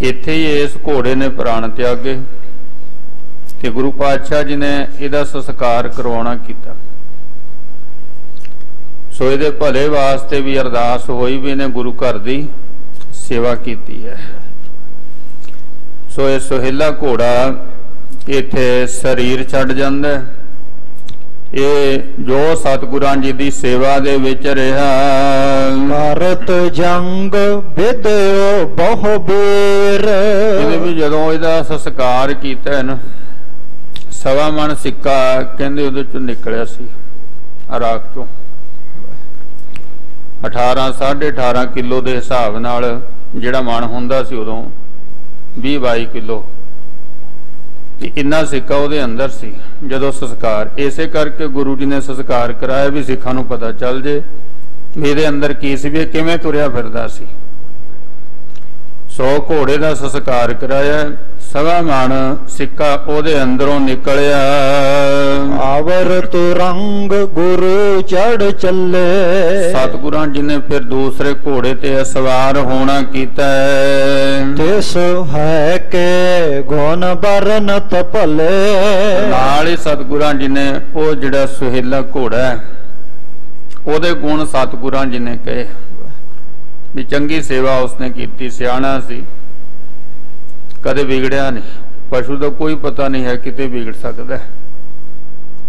Speaker 1: ਇੱਥੇ ਹੀ ਇਸ ਘੋੜੇ ਨੇ ਪ੍ਰਾਣ ਤਿਆਗੇ ਤੇ ਗੁਰੂ ਪਾਤਸ਼ਾਹ ਜੀ ਨੇ ਇਹਦਾ ਸੰਸਕਾਰ ਕਰਵਾਉਣਾ ਕੀਤਾ। ਸੋ ਇਹਦੇ ਭਲੇ ਵਾਸਤੇ ਵੀ ਅਰਦਾਸ ਹੋਈ ਵੀ ਨੇ ਗੁਰੂ ਘਰ ਦੀ ਸੇਵਾ ਕੀਤੀ ਹੈ। ਸੋ ਇਹ ਸੁਹੇਲਾ ਘੋੜਾ ਇੱਥੇ ਸਰੀਰ ਛੱਡ ਜਾਂਦਾ। ਇਹ ਜੋ ਸਤਿਗੁਰਾਂ ਜੀ ਦੀ ਸੇਵਾ ਦੇ ਵਿੱਚ ਰਿਹਾ।
Speaker 2: ਕਰਤ ਜੰਗ ਵਿਦਿਓ ਬਹੁ ਬੇਰ।
Speaker 1: ਇਹਦੇ ਵੀ ਜਦੋਂ ਇਹਦਾ ਸੰਸਕਾਰ ਕੀਤਾ ਨਾ ਸਵਾ ਮਣ ਸਿੱਕਾ ਕਹਿੰਦੇ ਉਹਦੇ ਚੋਂ ਨਿਕਲਿਆ ਸੀ ਅਰਾਕ ਚੋਂ। 18 18.5 ਕਿਲੋ ਦੇ ਹਿਸਾਬ ਨਾਲ ਜਿਹੜਾ ਮਣ ਹੁੰਦਾ ਸੀ ਉਦੋਂ 20 22 ਕਿਲੋ। ਤੇ ਇੰਨਾ ਸਿੱਕਾ ਉਹਦੇ ਅੰਦਰ ਸੀ, ਜਦੋਂ ਸੰਸਕਾਰ। ਇਸੇ ਕਰਕੇ ਗੁਰੂ ਜੀ ਨੇ ਸੰਸਕਾਰ ਕਰਾਇਆ ਵੀ ਸਿੱਖਾਂ ਨੂੰ ਪਤਾ ਚੱਲ ਜੇ ਵੀ ਇਹਦੇ ਅੰਦਰ ਕੀ ਸੀ, ਵੀ ਇਹ ਕਿਵੇਂ ਤੁਰਿਆ ਫਿਰਦਾ ਸੀ। ਸੋ ਘੋੜੇ ਦਾ ਸੰਸਕਾਰ ਕਰਾਇਆ ਸਵਾ ਮਣ ਸਿੱਕਾ ਉਹਦੇ ਅੰਦਰੋਂ ਨਿਕਲਿਆ।
Speaker 2: ਆਵਰ ਤੁਰੰਗ ਗੁਰੂ ਚੜ ਚੱਲੇ।
Speaker 1: ਸਤਿਗੁਰਾਂ ਜੀ ਨੇ ਫਿਰ ਦੂਸਰੇ ਘੋੜੇ ਤੇ ਸਵਾਰ ਹੋਣਾ ਕੀਤਾ।
Speaker 2: ਤਿਸ ਹੈ ਕੇ ਗੁਣ ਬਰਨਤ ਭਲੇ
Speaker 1: ਨਾਲ ਹੀ ਸਤਿਗੁਰਾਂ ਜੀ ਨੇ ਉਹ ਜਿਹੜਾ ਸੁਹੇਲਾ ਘੋੜਾ ਉਹਦੇ ਗੁਣ ਸਤਿਗੁਰਾਂ ਜੀ ਨੇ ਕਹੇ। ਵੀ ਚੰਗੀ ਸੇਵਾ ਉਸਨੇ ਕੀਤੀ, ਸਿਆਣਾ ਸੀ। ਕਦੇ ਵਿਗੜਿਆ ਨਹੀਂ। ਪਸ਼ੂ ਦਾ ਕੋਈ ਪਤਾ ਨਹੀਂ ਹੈ ਕਿਤੇ ਵਿਗੜ ਸਕਦਾ ਹੈ।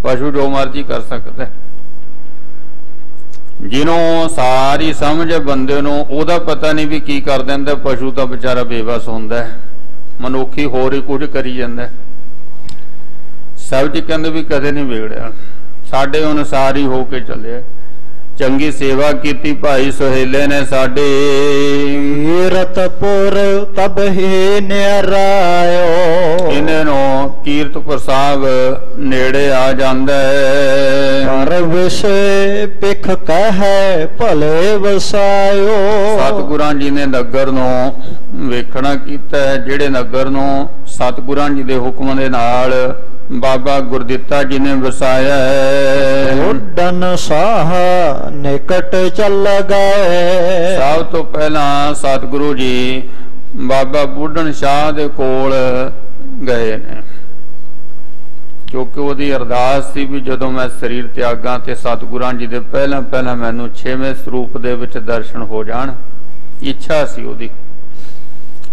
Speaker 1: ਪਸ਼ੂ ਜੋ ਮਰਜ਼ੀ ਕਰ ਸਕਦਾ ਹੈ। ਜਿਹਨੂੰ ਸਾਰੀ ਸਮਝ ਬੰਦੇ ਨੂੰ, ਉਹਦਾ ਪਤਾ ਨਹੀਂ ਵੀ ਕੀ ਕਰ ਦਿੰਦਾ, ਪਸ਼ੂ ਤਾਂ ਵਿਚਾਰਾ ਬੇਵਸ ਹੁੰਦਾ ਹੈ। ਮਨੁੱਖੀ ਹੋਰ ਹੀ ਕੁਝ ਕਰੀ ਜਾਂਦਾ ਹੈ। ਸਭ ਜੀ ਕਹਿੰਦੇ ਵੀ ਕਦੇ ਨਹੀਂ ਵਿਗੜਿਆ। ਸਾਡੇ ਅਨੁਸਾਰ ਹੀ ਹੋ ਕੇ ਚੱਲਿਆ। ਚੰਗੀ ਸੇਵਾ ਕੀਤੀ ਭਾਈ ਸੁਹੇਲੇ ਨੇ ਸਾਡੇ।
Speaker 2: ਕੀਰਤਪੁਰ ਤਬ ਹੀ ਨਿਰਾਇਓ
Speaker 1: ਇਹਨਾਂ ਨੂੰ ਕੀਰਤਪੁਰ ਸਾਹਿਬ ਨੇੜੇ ਆ ਜਾਂਦਾ ਹੈ।
Speaker 2: ਕਰ ਵਿਸੇ ਪਿਖ ਕਹੈ ਭਲੇ ਵਸਾਇਓ।
Speaker 1: ਸਤਿਗੁਰਾਂ ਜੀ ਨੇ ਨਗਰ ਨੂੰ ਵੇਖਣਾ ਕੀਤਾ ਜਿਹੜੇ ਨਗਰ ਨੂੰ ਸਤਿਗੁਰਾਂ ਜੀ ਦੇ ਹੁਕਮ ਦੇ ਨਾਲ ਬਾਬਾ ਗੁਰਦਿੱਤਾ ਜੀ ਨੇ ਵਸਾਇਆ ਹੈ।
Speaker 2: ਉੱਡਨ ਸਾਹ ਨਿਕਟ ਚੱਲ ਗਏ।
Speaker 1: ਸਭ ਤੋਂ ਪਹਿਲਾਂ ਸਤਿਗੁਰੂ ਜੀ ਬਾਬਾ ਬੁੱਢਣ ਸ਼ਾਹ ਦੇ ਕੋਲ ਗਏ ਨੇ। ਕਿਉਂਕਿ ਉਹਦੀ ਅਰਦਾਸ ਸੀ ਵੀ ਜਦੋਂ ਮੈਂ ਸਰੀਰ ਤਿਆਗਾਂ ਤੇ ਸਤਿਗੁਰਾਂ ਜੀ ਦੇ ਪਹਿਲਾਂ ਪਹਿਲਾਂ ਮੈਨੂੰ ਛੇਵੇਂ ਸਰੂਪ ਦੇ ਵਿੱਚ ਦਰਸ਼ਨ ਹੋ ਜਾਣ ਇੱਛਾ ਸੀ ਉਹਦੀ।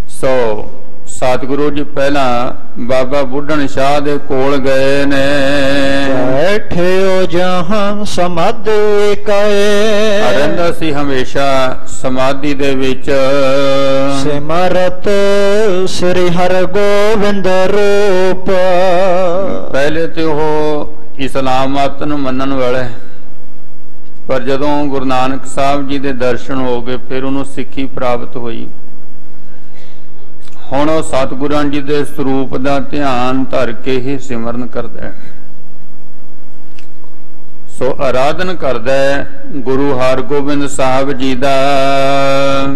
Speaker 1: ਸੋ ਸਤਿਗੁਰੂ ਜੀ ਪਹਿਲਾਂ ਬਾਬਾ ਬੁੱਢਣ ਸ਼ਾਹ ਦੇ ਕੋਲ ਗਏ ਨੇ।
Speaker 2: ਬੈਠਿਓ ਜਹਾਂ ਸਮਾਧੀ ਕਏ
Speaker 1: ਰਹਿੰਦਾ ਸੀ ਹਮੇਸ਼ਾ ਸਮਾਧੀ ਦੇ ਵਿੱਚ।
Speaker 2: ਸਿਮਰਤ ਸ੍ਰੀ ਹਰਿ ਗੋਬਿੰਦ ਰੂਪ।
Speaker 1: ਪਹਿਲੇ ਤੇ ਉਹ ਇਸਲਾਮ ਮਤ ਨੂੰ ਮੰਨਣ ਵਾਲਾ ਪਰ ਜਦੋਂ ਗੁਰੂ ਨਾਨਕ ਸਾਹਿਬ ਜੀ ਦੇ ਦਰਸ਼ਨ ਹੋ ਗਏ ਫਿਰ ਉਹਨੂੰ ਸਿੱਖੀ ਪ੍ਰਾਪਤ ਹੋਈ। ਹੁਣ ਉਹ ਸਤਿਗੁਰਾਂ ਜੀ ਦੇ ਸਰੂਪ ਦਾ ਧਿਆਨ ਧਰ ਕੇ ਹੀ ਸਿਮਰਨ ਕਰਦਾ ਹੈ। ਸੋ ਆਰਾਧਨ ਕਰਦਾ ਹੈ ਗੁਰੂ ਹਰਗੋਬਿੰਦ ਸਾਹਿਬ ਜੀ ਦਾ।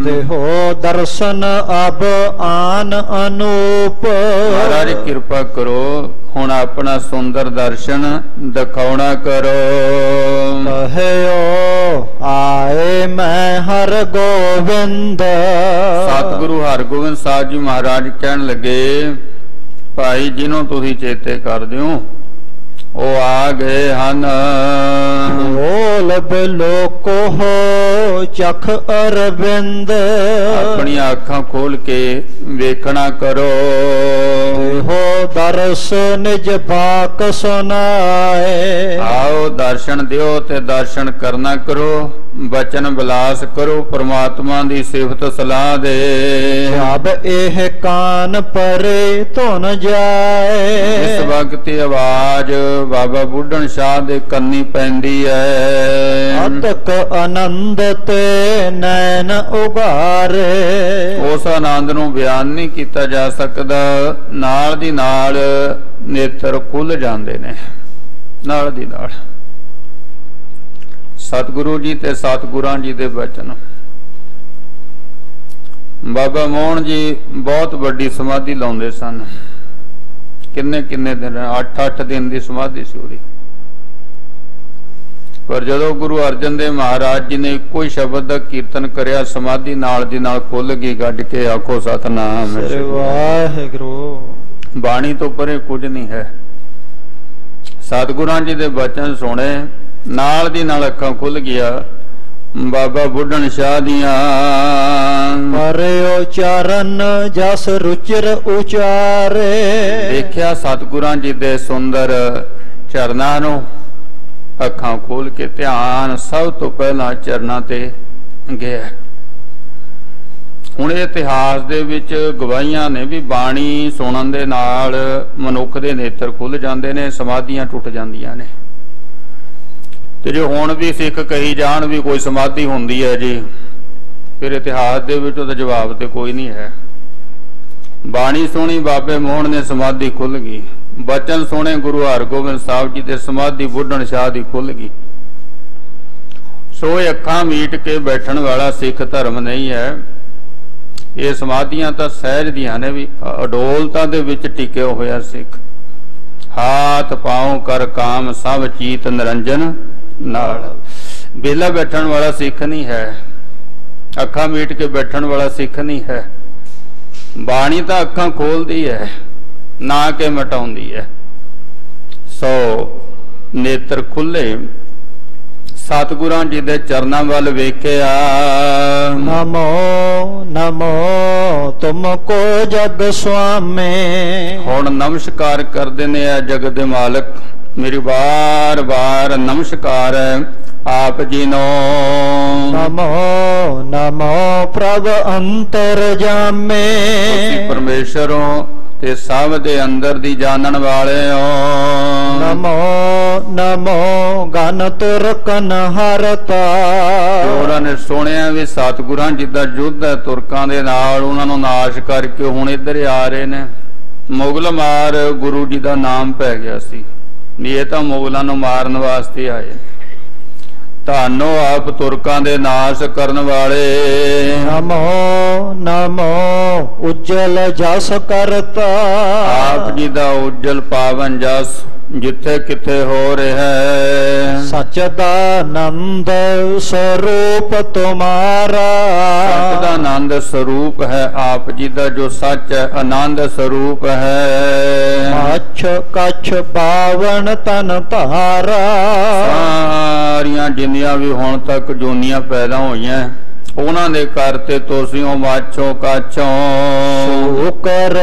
Speaker 2: ਦੇਹੋ ਦਰਸ਼ਨ ਅਬ ਆਨ ਅਨੂਪ।
Speaker 1: ਮਹਾਰਾਜ ਕਿਰਪਾ ਕਰੋ ਹੁਣ ਆਪਣਾ ਸੁੰਦਰ ਦਰਸ਼ਨ ਦਿਖਾਉਣਾ ਕਰੋ।
Speaker 2: ਕਹਿਓ ਆਏ ਮੈਂ ਹਰ ਗੋਬਿੰਦ
Speaker 1: ਸਤਿਗੁਰੂ ਹਰਗੋਬਿੰਦ ਸਾਹਿਬ ਜੀ ਮਹਾਰਾਜ ਕਹਿਣ ਲੱਗੇ ਭਾਈ ਜਿਹਨੂੰ ਤੁਸੀਂ ਚੇਤੇ ਕਰਦੇ ਹੋ ਉਹ ਆ ਗਏ ਹਨ।
Speaker 2: ਬੋਲ ਬਿਲੋਕੋ ਹੋ ਚਖ ਅਰਵਿੰਦ।
Speaker 1: ਆਪਣੀਆਂ ਅੱਖਾਂ ਖੋਲ ਕੇ ਵੇਖਣਾ ਕਰੋ।
Speaker 2: ਹੋ ਦਰਸ ਨਿਜ ਬਾਕ ਸੁਨਾਏ
Speaker 1: ਆਓ ਦਰਸ਼ਨ ਦਿਓ ਤੇ ਦਰਸ਼ਨ ਕਰਨਾ ਕਰੋ। ਬਚਨ ਬਿਲਾਸ ਕਰੋ ਪ੍ਰਮਾਤਮਾ ਦੀ ਸਿਫਤ ਸਲਾਹ ਦੇ।
Speaker 2: ਜਬ ਇਹ ਕਾਨ ਪਰੇ ਧੁਨ
Speaker 1: ਇਸ
Speaker 2: ਜਾਏ
Speaker 1: ਵਕਤ ਇਹ ਆਵਾਜ਼ ਬਾਬਾ ਬੁੱਢਣ ਸ਼ਾਹ ਦੇ ਕੰਨੀ ਪੈਂਦੀ ਹੈ
Speaker 2: ਅਤਕ ਆਨੰਦ ਤੇ ਨੈਣ ਉਗਾਰੇ
Speaker 1: ਉਸ ਆਨੰਦ ਨੂੰ ਬਿਆਨ ਨਹੀਂ ਕੀਤਾ ਜਾ ਸਕਦਾ। ਨਾਲ ਦੀ ਨਾਲ ਨੇਤਰ ਖੁੱਲ ਜਾਂਦੇ ਨੇ। ਨਾਲ ਦੀ ਨਾਲ। ਸਤਿਗੁਰੂ ਜੀ ਤੇ ਸਤਿਗੁਰਾਂ ਜੀ ਦੇ ਬਚਨ। ਬਾਬਾ ਮੋਹਨ ਜੀ ਬਹੁਤ ਵੱਡੀ ਸਮਾਧੀ ਲਾਉਂਦੇ ਸਨ। ਕਿੰਨੇ ਕਿੰਨੇ ਦਿਨ 8-8 ਦਿਨ ਦੀ ਸਮਾਧੀ ਸੀ ਉਹਦੀ। ਪਰ ਜਦੋਂ ਗੁਰੂ ਅਰਜਨ ਦੇਵ ਮਹਾਰਾਜ ਜੀ ਨੇ ਹੀ ਸ਼ਬਦ ਦਾ ਕੀਰਤਨ ਕਰਿਆ ਸਮਾਧੀ ਨਾਲ ਦੀ ਨਾਲ ਖੁੱਲ ਗਈ ਗੱਡ ਕੇ ਆਖੋ ਸਤਨਾਮ।
Speaker 2: ਸ੍ਰੀ ਵਾਹਿਗੁਰੂ।
Speaker 1: ਬਾਣੀ ਤੋਂ ਪਰੇ ਕੁਝ ਨਹੀਂ ਹੈ। ਸਤਿਗੁਰਾਂ ਜੀ ਦੇ ਬਚਨ ਸੁਣੇ ਨਾਲ ਦੀ ਨਾਲ ਅੱਖਾਂ ਖੁੱਲ ਗਿਆ। ਬਾਬਾ ਬੁੱਢਣ ਸ਼ਾਹ ਦੀਆਂ।
Speaker 2: ਪਰਿਓ ਚਰਨ ਜਸ ਰੁਚਿਰ ਉਚਾਰੇ।
Speaker 1: ਦੇਖਿਆ ਸਤਿਗੁਰਾਂ ਜੀ ਦੇ ਸੁੰਦਰ ਚਰਨਾਂ ਨੂੰ ਅੱਖਾਂ ਖੋਲ ਕੇ ਧਿਆਨ ਸਭ ਤੋਂ ਪਹਿਲਾਂ ਚਰਨਾਂ ਤੇ ਗਿਆ। ਹੁਣ ਇਤਿਹਾਸ ਦੇ ਵਿੱਚ ਗਵਾਹੀਆਂ ਨੇ ਵੀ ਬਾਣੀ ਸੁਣਨ ਦੇ ਨਾਲ ਮਨੁੱਖ ਦੇ ਨੇਤਰ ਖੁੱਲ ਜਾਂਦੇ ਨੇ ਸਮਾਧੀਆਂ ਟੁੱਟ ਜਾਂਦੀਆਂ ਨੇ। ਤੇ ਜੇ ਹੁਣ ਵੀ ਸਿੱਖ ਕਹੀ ਜਾਣ ਵੀ ਕੋਈ ਸਮਾਧੀ ਹੁੰਦੀ ਹੈ ਜੀ, ਫਿਰ ਇਤਿਹਾਸ ਦੇ ਵਿੱਚ ਉਹਦਾ ਜਵਾਬ ਤੇ ਕੋਈ ਨਹੀਂ ਹੈ। ਬਾਣੀ ਸੋਹਣੀ ਬਾਬੇ ਮੋਹਨ ਨੇ ਸਮਾਧੀ ਖੁੱਲ ਗਈ। ਬਚਨ ਸੁਣੇ ਗੁਰੂ ਹਰਗੋਬਿੰਦ ਸਾਹਿਬ ਜੀ ਦੇ ਸਮਾਧੀ ਬੁੱਢਣ ਸ਼ਾਹ ਦੀ ਖੁੱਲ ਗਈ। ਸੋ ਅੱਖਾਂ ਮੀਟ ਕੇ ਬੈਠਣ ਵਾਲਾ ਸਿੱਖ ਧਰਮ ਨਹੀਂ ਹੈ। ਇਹ ਸਮਾਧੀਆਂ ਤਾਂ ਸਹਿਜ ਦੀਆਂ ਨੇ ਵੀ ਅਡੋਲਤਾ ਦੇ ਵਿੱਚ ਟਿਕਿਆ ਹੋਇਆ ਸਿੱਖ। ਹਾਥ ਪਾਉ ਕਰ ਕਾਮ ਸਭ ਚੀਤ ਨਿਰੰਜਨ। ਨਾਲ। ਬੇਲਾ ਬੈਠਣ ਵਾਲਾ ਸਿੱਖ ਨਹੀਂ ਹੈ। ਅੱਖਾਂ ਮੀਟ ਕੇ ਬੈਠਣ ਵਾਲਾ ਸਿੱਖ ਨਹੀਂ ਹੈ। ਬਾਣੀ ਤਾਂ ਅੱਖਾਂ ਖੋਲਦੀ ਹੈ ਨਾ ਕਿ ਮਟਾਉਂਦੀ ਹੈ। ਸੋ ਨੇਤਰ ਖੁੱਲੇ। ਸਤਿਗੁਰਾਂ ਜੀ ਦੇ ਚਰਨਾਂ ਵੱਲ ਵੇਖਿਆ।
Speaker 2: ਨਮੋ ਨਮੋ ਤੁਮ ਕੋ ਜਗ ਸੁਆਮੇ।
Speaker 1: ਹੁਣ ਨਮਸਕਾਰ ਕਰਦੇ ਨੇ ਆ ਜਗਤ ਦੇ ਮਾਲਕ। ਮੇਰੀ ਵਾਰ-ਵਾਰ ਨਮਸਕਾਰ ਹੈ ਆਪ ਜੀ ਨੂੰ।
Speaker 2: ਨਮੋ ਨਮੋ ਪ੍ਰਭ ਅੰਤਰ ਜਾਮੇ
Speaker 1: ਤੁਸੀਂ ਪਰਮੇਸ਼ਰ ਹੋ ਤੇ ਸਭ ਦੇ ਅੰਦਰ ਦੀ ਜਾਣਨ ਵਾਲੇ ਹੋ
Speaker 2: ਨਮੋ ਨਮੋ ਗਨ ਤੁਰ ਕਨ ਹਰਤਾ।
Speaker 1: ਉਹਨਾਂ ਨੇ ਸੁਣਿਆ ਵੀ ਸਤਿਗੁਰਾਂ ਜਿੱਦਾਂ ਯੁੱਧ ਹੈ ਤੁਰਕਾਂ ਦੇ ਨਾਲ ਉਹਨਾਂ ਨੂੰ ਨਾਸ਼ ਕਰਕੇ ਹੁਣ ਇੱਧਰ ਆ ਰਹੇ ਨੇ। ਮੁਗਲ ਮਾਰ ਗੁਰੂ ਜੀ ਦਾ ਨਾਮ ਪੈ ਗਿਆ ਸੀ। ਵੀ ਇਹ ਤਾਂ ਮੁਗਲਾਂ ਨੂੰ ਮਾਰਨ ਵਾਸਤੇ ਆਏ। ਧੰਨੋ ਆਪ ਤੁਰਕਾਂ ਦੇ ਨਾਸ਼ ਕਰਨ ਵਾਲੇ।
Speaker 2: ਨਮੋ ਨਮੋ ਉਜਲ ਜਸ ਕਰਤਾ।
Speaker 1: ਆਪ ਜੀ ਦਾ ਉਜਲ ਪਾਵਨ ਜਸ। ਜਿੱਥੇ ਕਿਥੇ ਹੋ ਰਿਹਾ ਹੈ।
Speaker 2: ਸਚ ਦਾ ਆਨੰਦ ਸਰੂਪ ਤੁਮਾਰਾ।
Speaker 1: ਸੱਚ ਦਾ ਆਨੰਦ ਸਰੂਪ ਹੈ ਆਪ ਜੀ ਦਾ ਜੋ ਸੱਚ ਹੈ ਆਨੰਦ ਸਰੂਪ ਹੈ।
Speaker 2: ਮਛ ਕਛ ਬਾਵਨ ਤਨ ਧਾਰਾ।
Speaker 1: ਸਾਰੀਆਂ ਜਿੰਨੀਆਂ ਵੀ ਹੁਣ ਤੱਕ ਜੋਨੀਆਂ ਪੈਦਾ ਹੋਈਆਂ ਉਹਨਾਂ ਦੇ ਘਰ ਤੇ ਤੁਸੀਂ ਉਹ ਮਾਛੋ ਕਾਛੋ।
Speaker 2: ਸ਼ੁਕਰ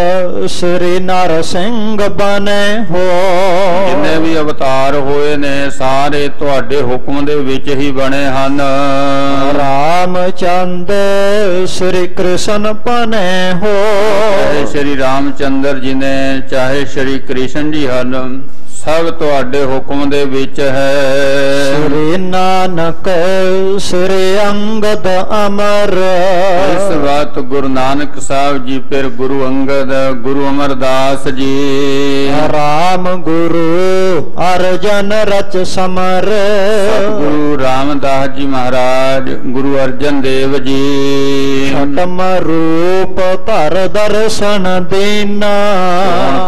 Speaker 2: ਸ੍ਰੀ ਨਰ ਸਿੰਘ ਬਨੇ ਹੋ।
Speaker 1: ਜਿੰਨੇ ਵੀ ਅਵਤਾਰ ਹੋਏ ਨੇ ਸਾਰੇ ਤੁਹਾਡੇ ਹੁਕਮ ਦੇ ਵਿੱਚ ਹੀ ਬਣੇ ਹਨ।
Speaker 2: ਰਾਮਚੰਦ ਸ੍ਰੀ ਕ੍ਰਿਸ਼ਨ ਬਨੇ ਹੋ।
Speaker 1: ਸ਼੍ਰੀ ਰਾਮਚੰਦਰ ਜੀ ਨੇ ਚਾਹੇ ਸ਼੍ਰੀ ਕ੍ਰਿਸ਼ਨ ਜੀ ਹਨ ਸਭ ਤੁਹਾਡੇ ਹੁਕਮ ਦੇ ਵਿੱਚ ਹੈ।
Speaker 2: ਸ੍ਰੀ ਨਾਨਕ ਸ੍ਰੀ ਅੰਗਦ ਅਮਰ।
Speaker 1: ਇਸ ਵਾਤ ਗੁਰੂ ਨਾਨਕ ਸਾਹਿਬ ਜੀ ਫਿਰ ਗੁਰੂ ਅੰਗਦ ਗੁਰੂ ਅਮਰਦਾਸ ਜੀ।
Speaker 2: ਰਾਮ ਗੁਰੂ ਅਰਜਨ ਰਚ ਸਮਰ।
Speaker 1: ਗੁਰੂ ਰਾਮਦਾਸ ਜੀ ਮਹਾਰਾਜ ਗੁਰੂ ਅਰਜਨ ਦੇਵ ਜੀ।
Speaker 2: ਛਟਮ ਰੂਪ ਧਰ ਦਰਸ਼ਨ ਦੇਨਾ।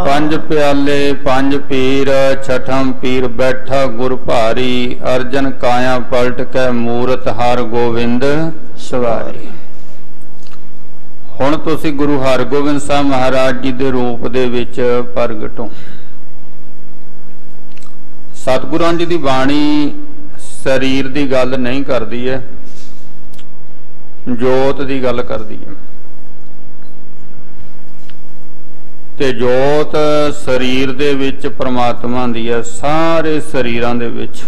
Speaker 1: ਪੰਜ ਪਿਆਲੇ ਪੰਜ ਪੀਰ ਛਠਮ ਪੀਰ ਬੈਠਾ ਗੁਰ ਭਾਰੀ। ਅਰਜਨ ਕਾਇਆ ਪਲਟ ਕੇ ਮੂਰਤ ਹਰ ਗੋਬਿੰਦ ਸਵਾਰੀ। ਹੁਣ ਤੁਸੀਂ ਗੁਰੂ ਹਰਗੋਬਿੰਦ ਸਾਹਿਬ ਮਹਾਰਾਜ ਜੀ ਦੇ ਰੂਪ ਦੇ ਵਿੱਚ ਪ੍ਰਗਟ। ਹੋ ਸਤਿਗੁਰਾਂ ਜੀ ਦੀ ਬਾਣੀ ਸਰੀਰ ਦੀ ਗੱਲ ਨਹੀਂ ਕਰਦੀ ਹੈ, ਜੋਤ ਦੀ ਗੱਲ ਕਰਦੀ ਹੈ। ਤੇ ਜੋਤ ਸਰੀਰ ਦੇ ਵਿੱਚ ਪ੍ਰਮਾਤਮਾ ਦੀ ਹੈ, ਸਾਰੇ ਸਰੀਰਾਂ ਦੇ ਵਿੱਚ।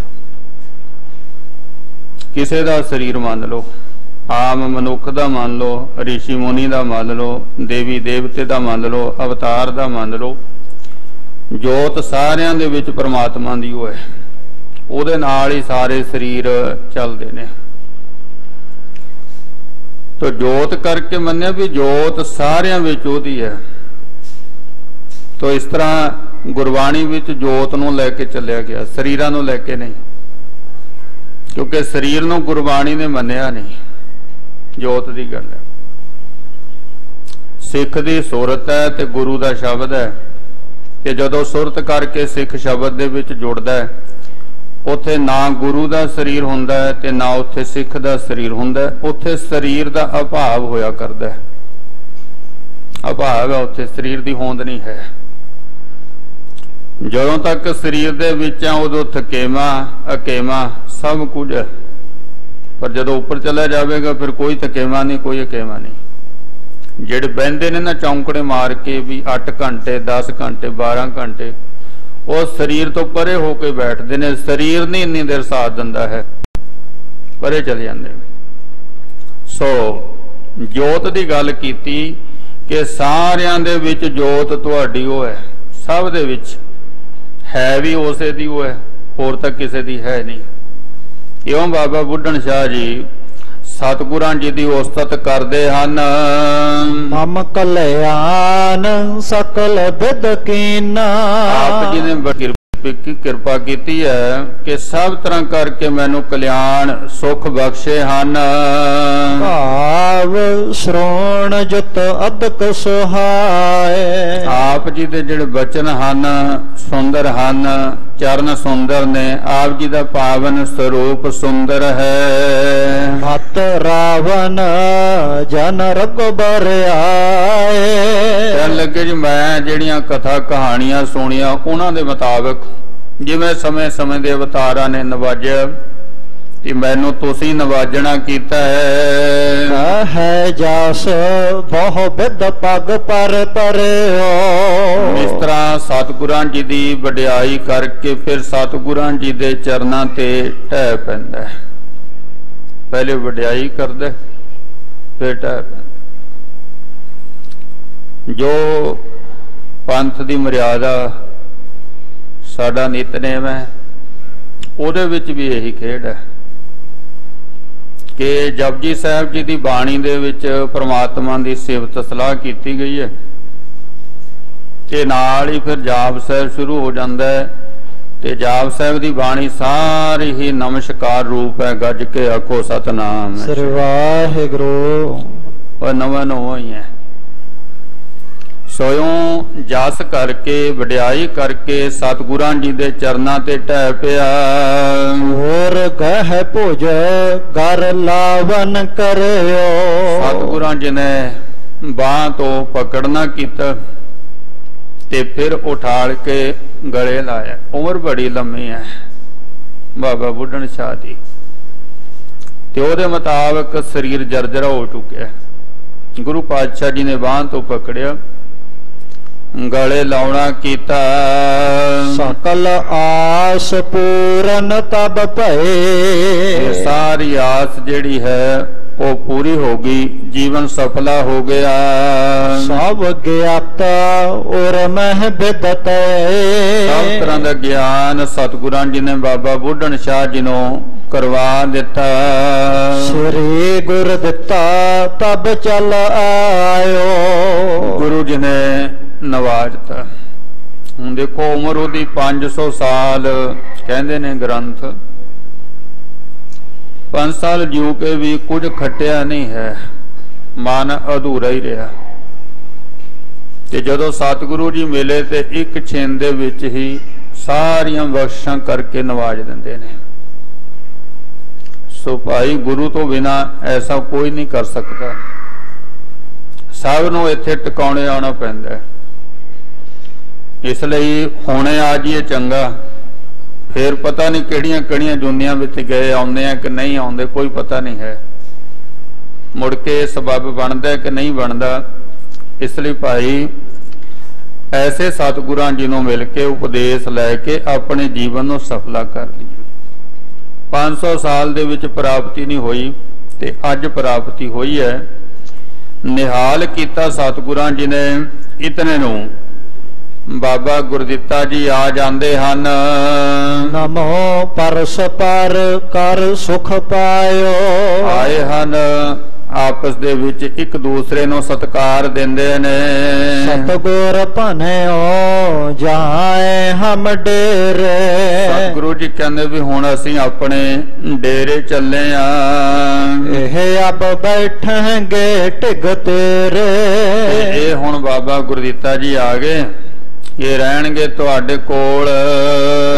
Speaker 1: ਕਿਸੇ ਦਾ ਸਰੀਰ ਮੰਨ ਲਓ। ਆਮ ਮਨੁੱਖ ਦਾ ਮੰਨ ਲਓ ઋષਿ ਮੁਨੀ ਦਾ ਮੰਨ ਲਓ, ਦੇਵੀ ਦੇਵਤੇ ਦਾ ਮੰਨ ਲਓ, ਅਵਤਾਰ ਦਾ ਮੰਨ ਲਓ, ਜੋਤ ਸਾਰਿਆਂ ਦੇ ਵਿੱਚ ਪ੍ਰਮਾਤਮਾ ਦੀ ਉਹ ਹੈ। ਉਹਦੇ ਨਾਲ ਹੀ ਸਾਰੇ ਸਰੀਰ ਚੱਲਦੇ ਨੇ। ਤੋ ਜੋਤ ਕਰਕੇ ਮੰਨਿਆ ਵੀ ਜੋਤ ਸਾਰਿਆਂ ਵਿੱਚ ਉਹਦੀ ਹੈ। ਤੋ ਇਸ ਤਰ੍ਹਾਂ ਗੁਰਬਾਣੀ ਵਿੱਚ ਜੋਤ ਨੂੰ ਲੈ ਕੇ ਚੱਲਿਆ ਗਿਆ, ਸਰੀਰਾਂ ਨੂੰ ਲੈ ਕੇ ਨਹੀਂ। ਕਿਉਂਕਿ ਸਰੀਰ ਨੂੰ ਗੁਰਬਾਣੀ ਨੇ ਮੰਨਿਆ ਨਹੀਂ। ਜੋਤ ਦੀ ਗੱਲ ਹੈ। ਸਿੱਖ ਦੀ ਸੁਰਤ ਹੈ ਤੇ ਗੁਰੂ ਦਾ ਸ਼ਬਦ ਹੈ। ਕਿ ਜਦੋਂ ਸੁਰਤ ਕਰਕੇ ਸਿੱਖ ਸ਼ਬਦ ਦੇ ਵਿੱਚ ਜੁੜਦਾ ਹੈ, ਉੱਥੇ ਨਾ ਗੁਰੂ ਦਾ ਸਰੀਰ ਹੁੰਦਾ ਹੈ ਤੇ ਨਾ ਉੱਥੇ ਸਿੱਖ ਦਾ ਸਰੀਰ ਹੁੰਦਾ ਹੈ। ਉੱਥੇ ਸਰੀਰ ਦਾ ਅਭਾਵ ਹੋਇਆ ਕਰਦਾ ਹੈ। ਅਭਾਵ ਹੈ, ਉੱਥੇ ਸਰੀਰ ਦੀ ਹੋਂਦ ਨਹੀਂ ਹੈ। ਜਦੋਂ ਤੱਕ ਸਰੀਰ ਦੇ ਵਿੱਚ ਆ, ਉਦੋਂ ਥਕੇਮਾ ਅਕੇਮਾ ਸਭ ਕੁਝ ਪਰ ਜਦੋਂ ਉੱਪਰ ਚਲਾ ਜਾਵੇਗਾ, ਫਿਰ ਕੋਈ ਥਕੇਮਾ ਨਹੀਂ, ਕੋਈ ਅਕੇਮਾ ਨਹੀਂ। ਜਿਹੜੇ ਬਹਿੰਦੇ ਨੇ ਨਾ ਚੌਂਕੜੇ ਮਾਰ ਕੇ ਵੀ 8 ਘੰਟੇ 10 ਘੰਟੇ 12 ਘੰਟੇ, ਉਹ ਸਰੀਰ ਤੋਂ ਪਰੇ ਹੋ ਕੇ ਬੈਠਦੇ ਨੇ। ਸਰੀਰ ਨਹੀਂ ਇੰਨੀ ਦੇਰ ਸਾਥ ਦਿੰਦਾ ਹੈ, ਪਰੇ ਚਲੇ ਜਾਂਦੇ ਸੋ ਜੋਤ ਦੀ ਗੱਲ ਕੀਤੀ ਕਿ ਸਾਰਿਆਂ ਦੇ ਵਿੱਚ ਜੋਤ ਤੁਹਾਡੀ ਉਹ ਹੈ, ਸਭ ਦੇ ਵਿੱਚ ਹੈ ਵੀ ਉਸੇ ਦੀ ਉਹ ਹੈ, ਹੋਰ ਤਾਂ ਕਿਸੇ ਦੀ ਹੈ ਨਹੀਂ। ਇਉਂ ਬਾਬਾ ਬੁੱਢਣ ਸ਼ਾਹ ਜੀ? ਸਤਿਗੁਰਾਂ ਜੀ ਦੀ ਉਸਤਤ ਕਰਦੇ ਹਨ।
Speaker 2: ਮਮ ਕਲਿਆਣ ਸਕਲ ਬਿਦ ਕੀਨਾ।
Speaker 1: ਆਪ ਜੀ ਨੇ ਬੜੀ ਕਿਰਪਾ- ਕਿਰਪਾ ਕੀਤੀ ਹੈ ਕਿ ਸਭ ਤਰ੍ਹਾਂ ਕਰਕੇ ਮੈਨੂੰ ਕਲਿਆਣ ਸੁਖ ਬਖਸ਼ੇ ਹਨ।
Speaker 2: ਭਾਵ ਸ਼੍ਰੋਣ ਜੁਤ ਅਦਕ ਸੁਹਾਏ।
Speaker 1: ਆਪ ਜੀ ਦੇ ਜਿਹੜੇ ਬਚਨ ਹਨ ਸੁੰਦਰ ਹਨ ਚਰਨ ਸੁੰਦਰ ਨੇ ਆਪ ਜੀ ਦਾ ਪਾਵਨ ਸਰੂਪ ਸੁੰਦਰ ਹੈ।
Speaker 2: ਮਤ ਰਾਵਨ ਜਨ ਰਗਬਰ ਆਏ
Speaker 1: ਕਹਿਣ ਲੱਗੇ ਜੀ ਮੈਂ ਜਿਹੜੀਆਂ ਕਥਾ ਕਹਾਣੀਆਂ ਸੁਣੀਆਂ ਉਹਨਾਂ ਦੇ ਮੁਤਾਬਕ ਜਿਵੇਂ ਸਮੇਂ-ਸਮੇਂ ਦੇ ਅਵਤਾਰਾਂ ਨੇ ਨਵਾਜਿਆ ਕਿ ਮੈਨੂੰ ਤੁਸੀਂ ਨਵਾਜਣਾ ਕੀਤਾ ਹੈ।
Speaker 2: ਹੈ ਜਸ ਬਹੁ ਬਿਦ ਪਗ ਪਰ ਪਰਿਓ।
Speaker 1: ਇਸ ਤਰ੍ਹਾਂ ਸਤਿਗੁਰਾਂ ਜੀ ਦੀ ਵਡਿਆਈ ਕਰਕੇ ਫਿਰ ਸਤਿਗੁਰਾਂ ਜੀ ਦੇ ਚਰਨਾਂ ਤੇ ਟਹਿ ਪੈਂਦਾ ਹੈ। ਪਹਿਲੇ ਵਡਿਆਈ ਕਰਦਾ ਫਿਰ ਟਹਿ ਪੈਂਦਾ। ਜੋ ਪੰਥ ਦੀ ਮਰਿਆਦਾ ਸਾਡਾ ਨਿਤਨੇਮ ਹੈ ਉਹਦੇ ਵਿੱਚ ਵੀ ਇਹੀ ਖੇਡ ਹੈ। ਕਿ ਜਪਜੀ ਸਾਹਿਬ ਜੀ ਦੀ ਬਾਣੀ ਦੇ ਵਿੱਚ ਪ੍ਰਮਾਤਮਾ ਦੀ ਸਿਫਤ ਸਲਾਹ ਕੀਤੀ ਗਈ ਹੈ ਤੇ ਨਾਲ ਹੀ ਫਿਰ ਜਾਪ ਸਾਹਿਬ ਸ਼ੁਰੂ ਹੋ ਜਾਂਦਾ ਹੈ ਤੇ ਜਾਪ ਸਾਹਿਬ ਦੀ ਬਾਣੀ ਸਾਰੀ ਹੀ ਨਮਸਕਾਰ ਰੂਪ ਹੈ ਗੱਜ ਕੇ ਆਖੋ ਸਤਨਾਮ
Speaker 2: ਸ੍ਰੀ ਵਾਹਿਗੁਰੂ।
Speaker 1: ਉਹ ਨਵਾਂ ਨਵਾਂ ਹੀ ਹੈ। ਸੋਇਓ ਜਸ ਕਰਕੇ ਵਡਿਆਈ ਕਰਕੇ ਸਤਿਗੁਰਾਂ ਜੀ ਦੇ ਚਰਨਾਂ ਤੇ ਟਹਿ ਪਿਆ।
Speaker 2: ਹੋਰ ਗਹਿ ਭੁਜ ਗਰ ਲਾਵਨ ਕਰਿਓ।
Speaker 1: ਸਤਿਗੁਰਾਂ ਜੀ ਨੇ ਬਾਹ ਤੋਂ ਪਕੜਨਾ ਕੀਤਾ ਤੇ ਫਿਰ ਉਠਾਲ ਕੇ ਗਲੇ ਲਾਇਆ। ਉਮਰ ਬੜੀ ਲੰਮੀ ਹੈ ਬਾਬਾ ਬੁੱਢਣ ਸ਼ਾਹ ਦੀ। ਤੇ ਉਹਦੇ ਮੁਤਾਬਕ ਸਰੀਰ ਜਰਜਰਾ ਹੋ ਚੁੱਕਿਆ। ਗੁਰੂ ਪਾਤਸ਼ਾਹ ਜੀ ਨੇ ਬਾਹ ਤੋਂ ਪਕੜਿਆ। ਗਲੇ ਲਾਉਣਾ ਕੀਤਾ।
Speaker 2: ਸਕਲ ਆਸ ਪੂਰਨ ਤਬ ਭਏ।
Speaker 1: ਸਾਰੀ ਆਸ ਜਿਹੜੀ ਹੈ ਉਹ ਪੂਰੀ ਹੋ ਗਈ। ਜੀਵਨ ਸਫਲਾ ਹੋ ਗਿਆ।
Speaker 2: ਸਭ ਗਿਆਤਾ ਔਰ ਮਹਿ ਬਿਦਤੈ
Speaker 1: ਸਭ ਤਰ੍ਹਾਂ ਦਾ ਗਿਆਨ ਸਤਿਗੁਰਾਂ ਜੀ ਨੇ ਬਾਬਾ ਬੁੱਢਣ ਸ਼ਾਹ ਜੀ ਨੂੰ ਕਰਵਾ ਦਿੱਤਾ।
Speaker 2: ਸ੍ਰੀ ਗੁਰ ਦਿੱਤਾ ਤਬ ਚਲ ਆਇਓ।
Speaker 1: ਗੁਰੂ ਜੀ ਨੇ ਨਵਾਜਤਾ ਹੁਣ ਦੇਖੋ ਉਮਰ ਉਹਦੀ 500 ਸਾਲ, ਕਹਿੰਦੇ ਨੇ ਗ੍ਰੰਥ। 5 ਸਾਲ ਜਿਉ ਕੇ ਵੀ ਕੁਝ ਖੱਟਿਆ ਨਹੀਂ ਹੈ, ਮਨ ਅਧੂਰਾ ਹੀ ਰਿਹਾ। ਤੇ ਜਦੋਂ ਸਤਿਗੁਰੂ ਜੀ ਮਿਲੇ ਤੇ ਇੱਕ ਛਿੰਨ ਦੇ ਵਿੱਚ ਹੀ ਸਾਰੀਆਂ ਬਖਸ਼ਾਂ ਕਰਕੇ ਨਵਾਜ ਦਿੰਦੇ ਨੇ। ਸੋ ਭਾਈ ਗੁਰੂ ਤੋਂ ਬਿਨਾ ਐਸਾ ਕੋਈ ਨਹੀਂ ਕਰ ਸਕਦਾ। ਸਭ ਨੂੰ ਇੱਥੇ ਟਿਕਾਉਣੇ ਆਉਣਾ ਪੈਂਦਾ। ਹੈ ਇਸ ਲਈ ਹੁਣੇ ਆ ਜੀਏ ਚੰਗਾ। ਫੇਰ ਪਤਾ ਨਹੀਂ ਕਿਹੜੀਆਂ ਕਿਹੜੀਆਂ ਦੁਨੀਆਂ ਵਿੱਚ ਗਏ ਆਉਂਦੇ ਆ ਕਿ ਨਹੀਂ ਆਉਂਦੇ, ਕੋਈ ਪਤਾ ਨਹੀਂ ਹੈ। ਮੁੜ ਕੇ ਸਬਬ ਬਣਦਾ ਕਿ ਨਹੀਂ ਬਣਦਾ। ਇਸ ਲਈ ਭਾਈ ਐਸੇ ਸਤਿਗੁਰਾਂ ਜੀ ਨੂੰ ਮਿਲ ਕੇ ਉਪਦੇਸ਼ ਲੈ ਕੇ ਆਪਣੇ ਜੀਵਨ ਨੂੰ ਸਫਲਾ ਕਰ ਲਈਏ। 500 ਸਾਲ ਦੇ ਵਿੱਚ ਪ੍ਰਾਪਤੀ ਨਹੀਂ ਹੋਈ ਤੇ ਅੱਜ ਪ੍ਰਾਪਤੀ ਹੋਈ ਹੈ। ਨਿਹਾਲ ਕੀਤਾ ਸਤਿਗੁਰਾਂ ਜੀ ਨੇ ਇਤਨੇ ਨੂੰ। ਬਾਬਾ ਗੁਰਦਿੱਤਾ ਜੀ ਆ ਜਾਂਦੇ ਹਨ।
Speaker 2: ਨਮੋ ਪਰਸ ਪਰ ਕਰ ਸੁਖ ਪਾਇਓ।
Speaker 1: ਆਏ ਹਨ ਆਪਸ ਦੇ ਵਿੱਚ ਇੱਕ ਦੂਸਰੇ ਨੂੰ ਸਤਕਾਰ ਦਿੰਦੇ ਨੇ।
Speaker 2: ਸਤਗੁਰ ਭਨਿਓ ਜਾਏ ਹਮ ਡੇਰੇ।
Speaker 1: ਸਤਿਗੁਰੂ ਜੀ ਕਹਿੰਦੇ ਵੀ ਹੁਣ ਅਸੀਂ ਆਪਣੇ ਡੇਰੇ ਚੱਲੇ ਆ।
Speaker 2: ਇਹ ਅਬ ਬੈਠਾਂਗੇ ਢਿਗ ਤੇਰੇ।
Speaker 1: ਇਹ ਹੁਣ ਬਾਬਾ ਗੁਰਦੀਤਾ ਜੀ ਆ ਗਏ। ਇਹ ਰਹਿਣਗੇ ਤੁਹਾਡੇ ਕੋਲ।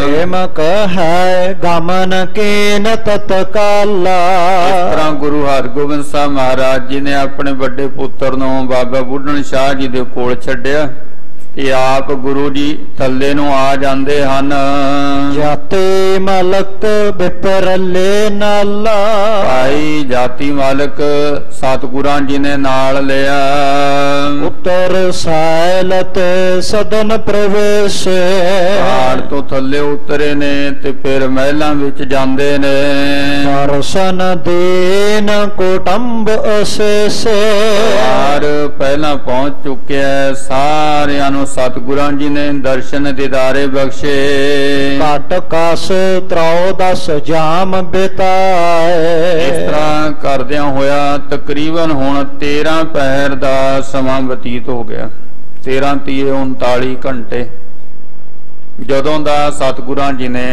Speaker 2: ਪ੍ਰੇਮ ਕਹੈ ਗਮਨ ਕੀਨ ਤਤਕਾਲਾ
Speaker 1: ਇਸ ਤਰ੍ਹਾਂ ਗੁਰੂ ਹਰਗੋਬਿੰਦ ਸਾਹਿਬ ਮਹਾਰਾਜ ਜੀ ਨੇ ਆਪਣੇ ਵੱਡੇ ਪੁੱਤਰ ਨੂੰ ਬਾਬਾ ਬੁੱਢਣ ਸ਼ਾਹ ਜੀ ਦੇ ਕੋਲ ਛੱਡਿਆ। ਇਹ ਆਪ ਗੁਰੂ ਜੀ ਥੱਲੇ ਨੂੰ ਆ ਜਾਂਦੇ ਹਨ।
Speaker 2: ਜਾਤੇ ਮਲਕ ਬਿਪਰਲੇ ਨਾਲਾ।
Speaker 1: ਭਾਈ ਜਾਤੀ ਮਾਲਕ ਸਤਿਗੁਰਾਂ ਜੀ ਨੇ ਨਾਲ ਲਿਆ।
Speaker 2: ਉਤਰ ਸਾਇਲਤ ਸਦਨ ਪ੍ਰਵੇਸ਼।
Speaker 1: ਪਹਾੜ ਤੋਂ ਥੱਲੇ ਉਤਰੇ ਨੇ ਤੇ ਫਿਰ ਮਹਿਲਾਂ ਵਿੱਚ ਜਾਂਦੇ ਨੇ।
Speaker 2: ਦਰਸ਼ਨ ਦੇਨ ਕੋਟੰਬ ਅਸੇਸੇ।
Speaker 1: ਪਹਾੜ ਪਹਿਲਾਂ ਪਹੁੰਚ ਚੁੱਕਿਆ। ਸਾਰਿਆਂ ਨੂੰ ਸਤਿਗੁਰਾਂ ਜੀ ਨੇ ਦਰਸ਼ਨ ਦਿਦਾਰੇ ਬਖਸ਼ੇ।
Speaker 2: ਘਟ ਕਸ ਤ੍ਰਉ ਦਸ ਜਾਮ
Speaker 1: ਇਸ
Speaker 2: ਬਿਤਾਏ
Speaker 1: ਤਰ੍ਹਾਂ ਕਰਦਿਆਂ ਹੋਇਆ ਤਕਰੀਬਨ ਹੁਣ 13 ਪਹਿਰ ਦਾ ਸਮਾਂ ਬਤੀਤ ਹੋ ਗਿਆ। 13 ਤੀਏ 39 ਘੰਟੇ। ਜਦੋਂ ਦਾ ਸਤਿਗੁਰਾਂ ਜੀ ਨੇ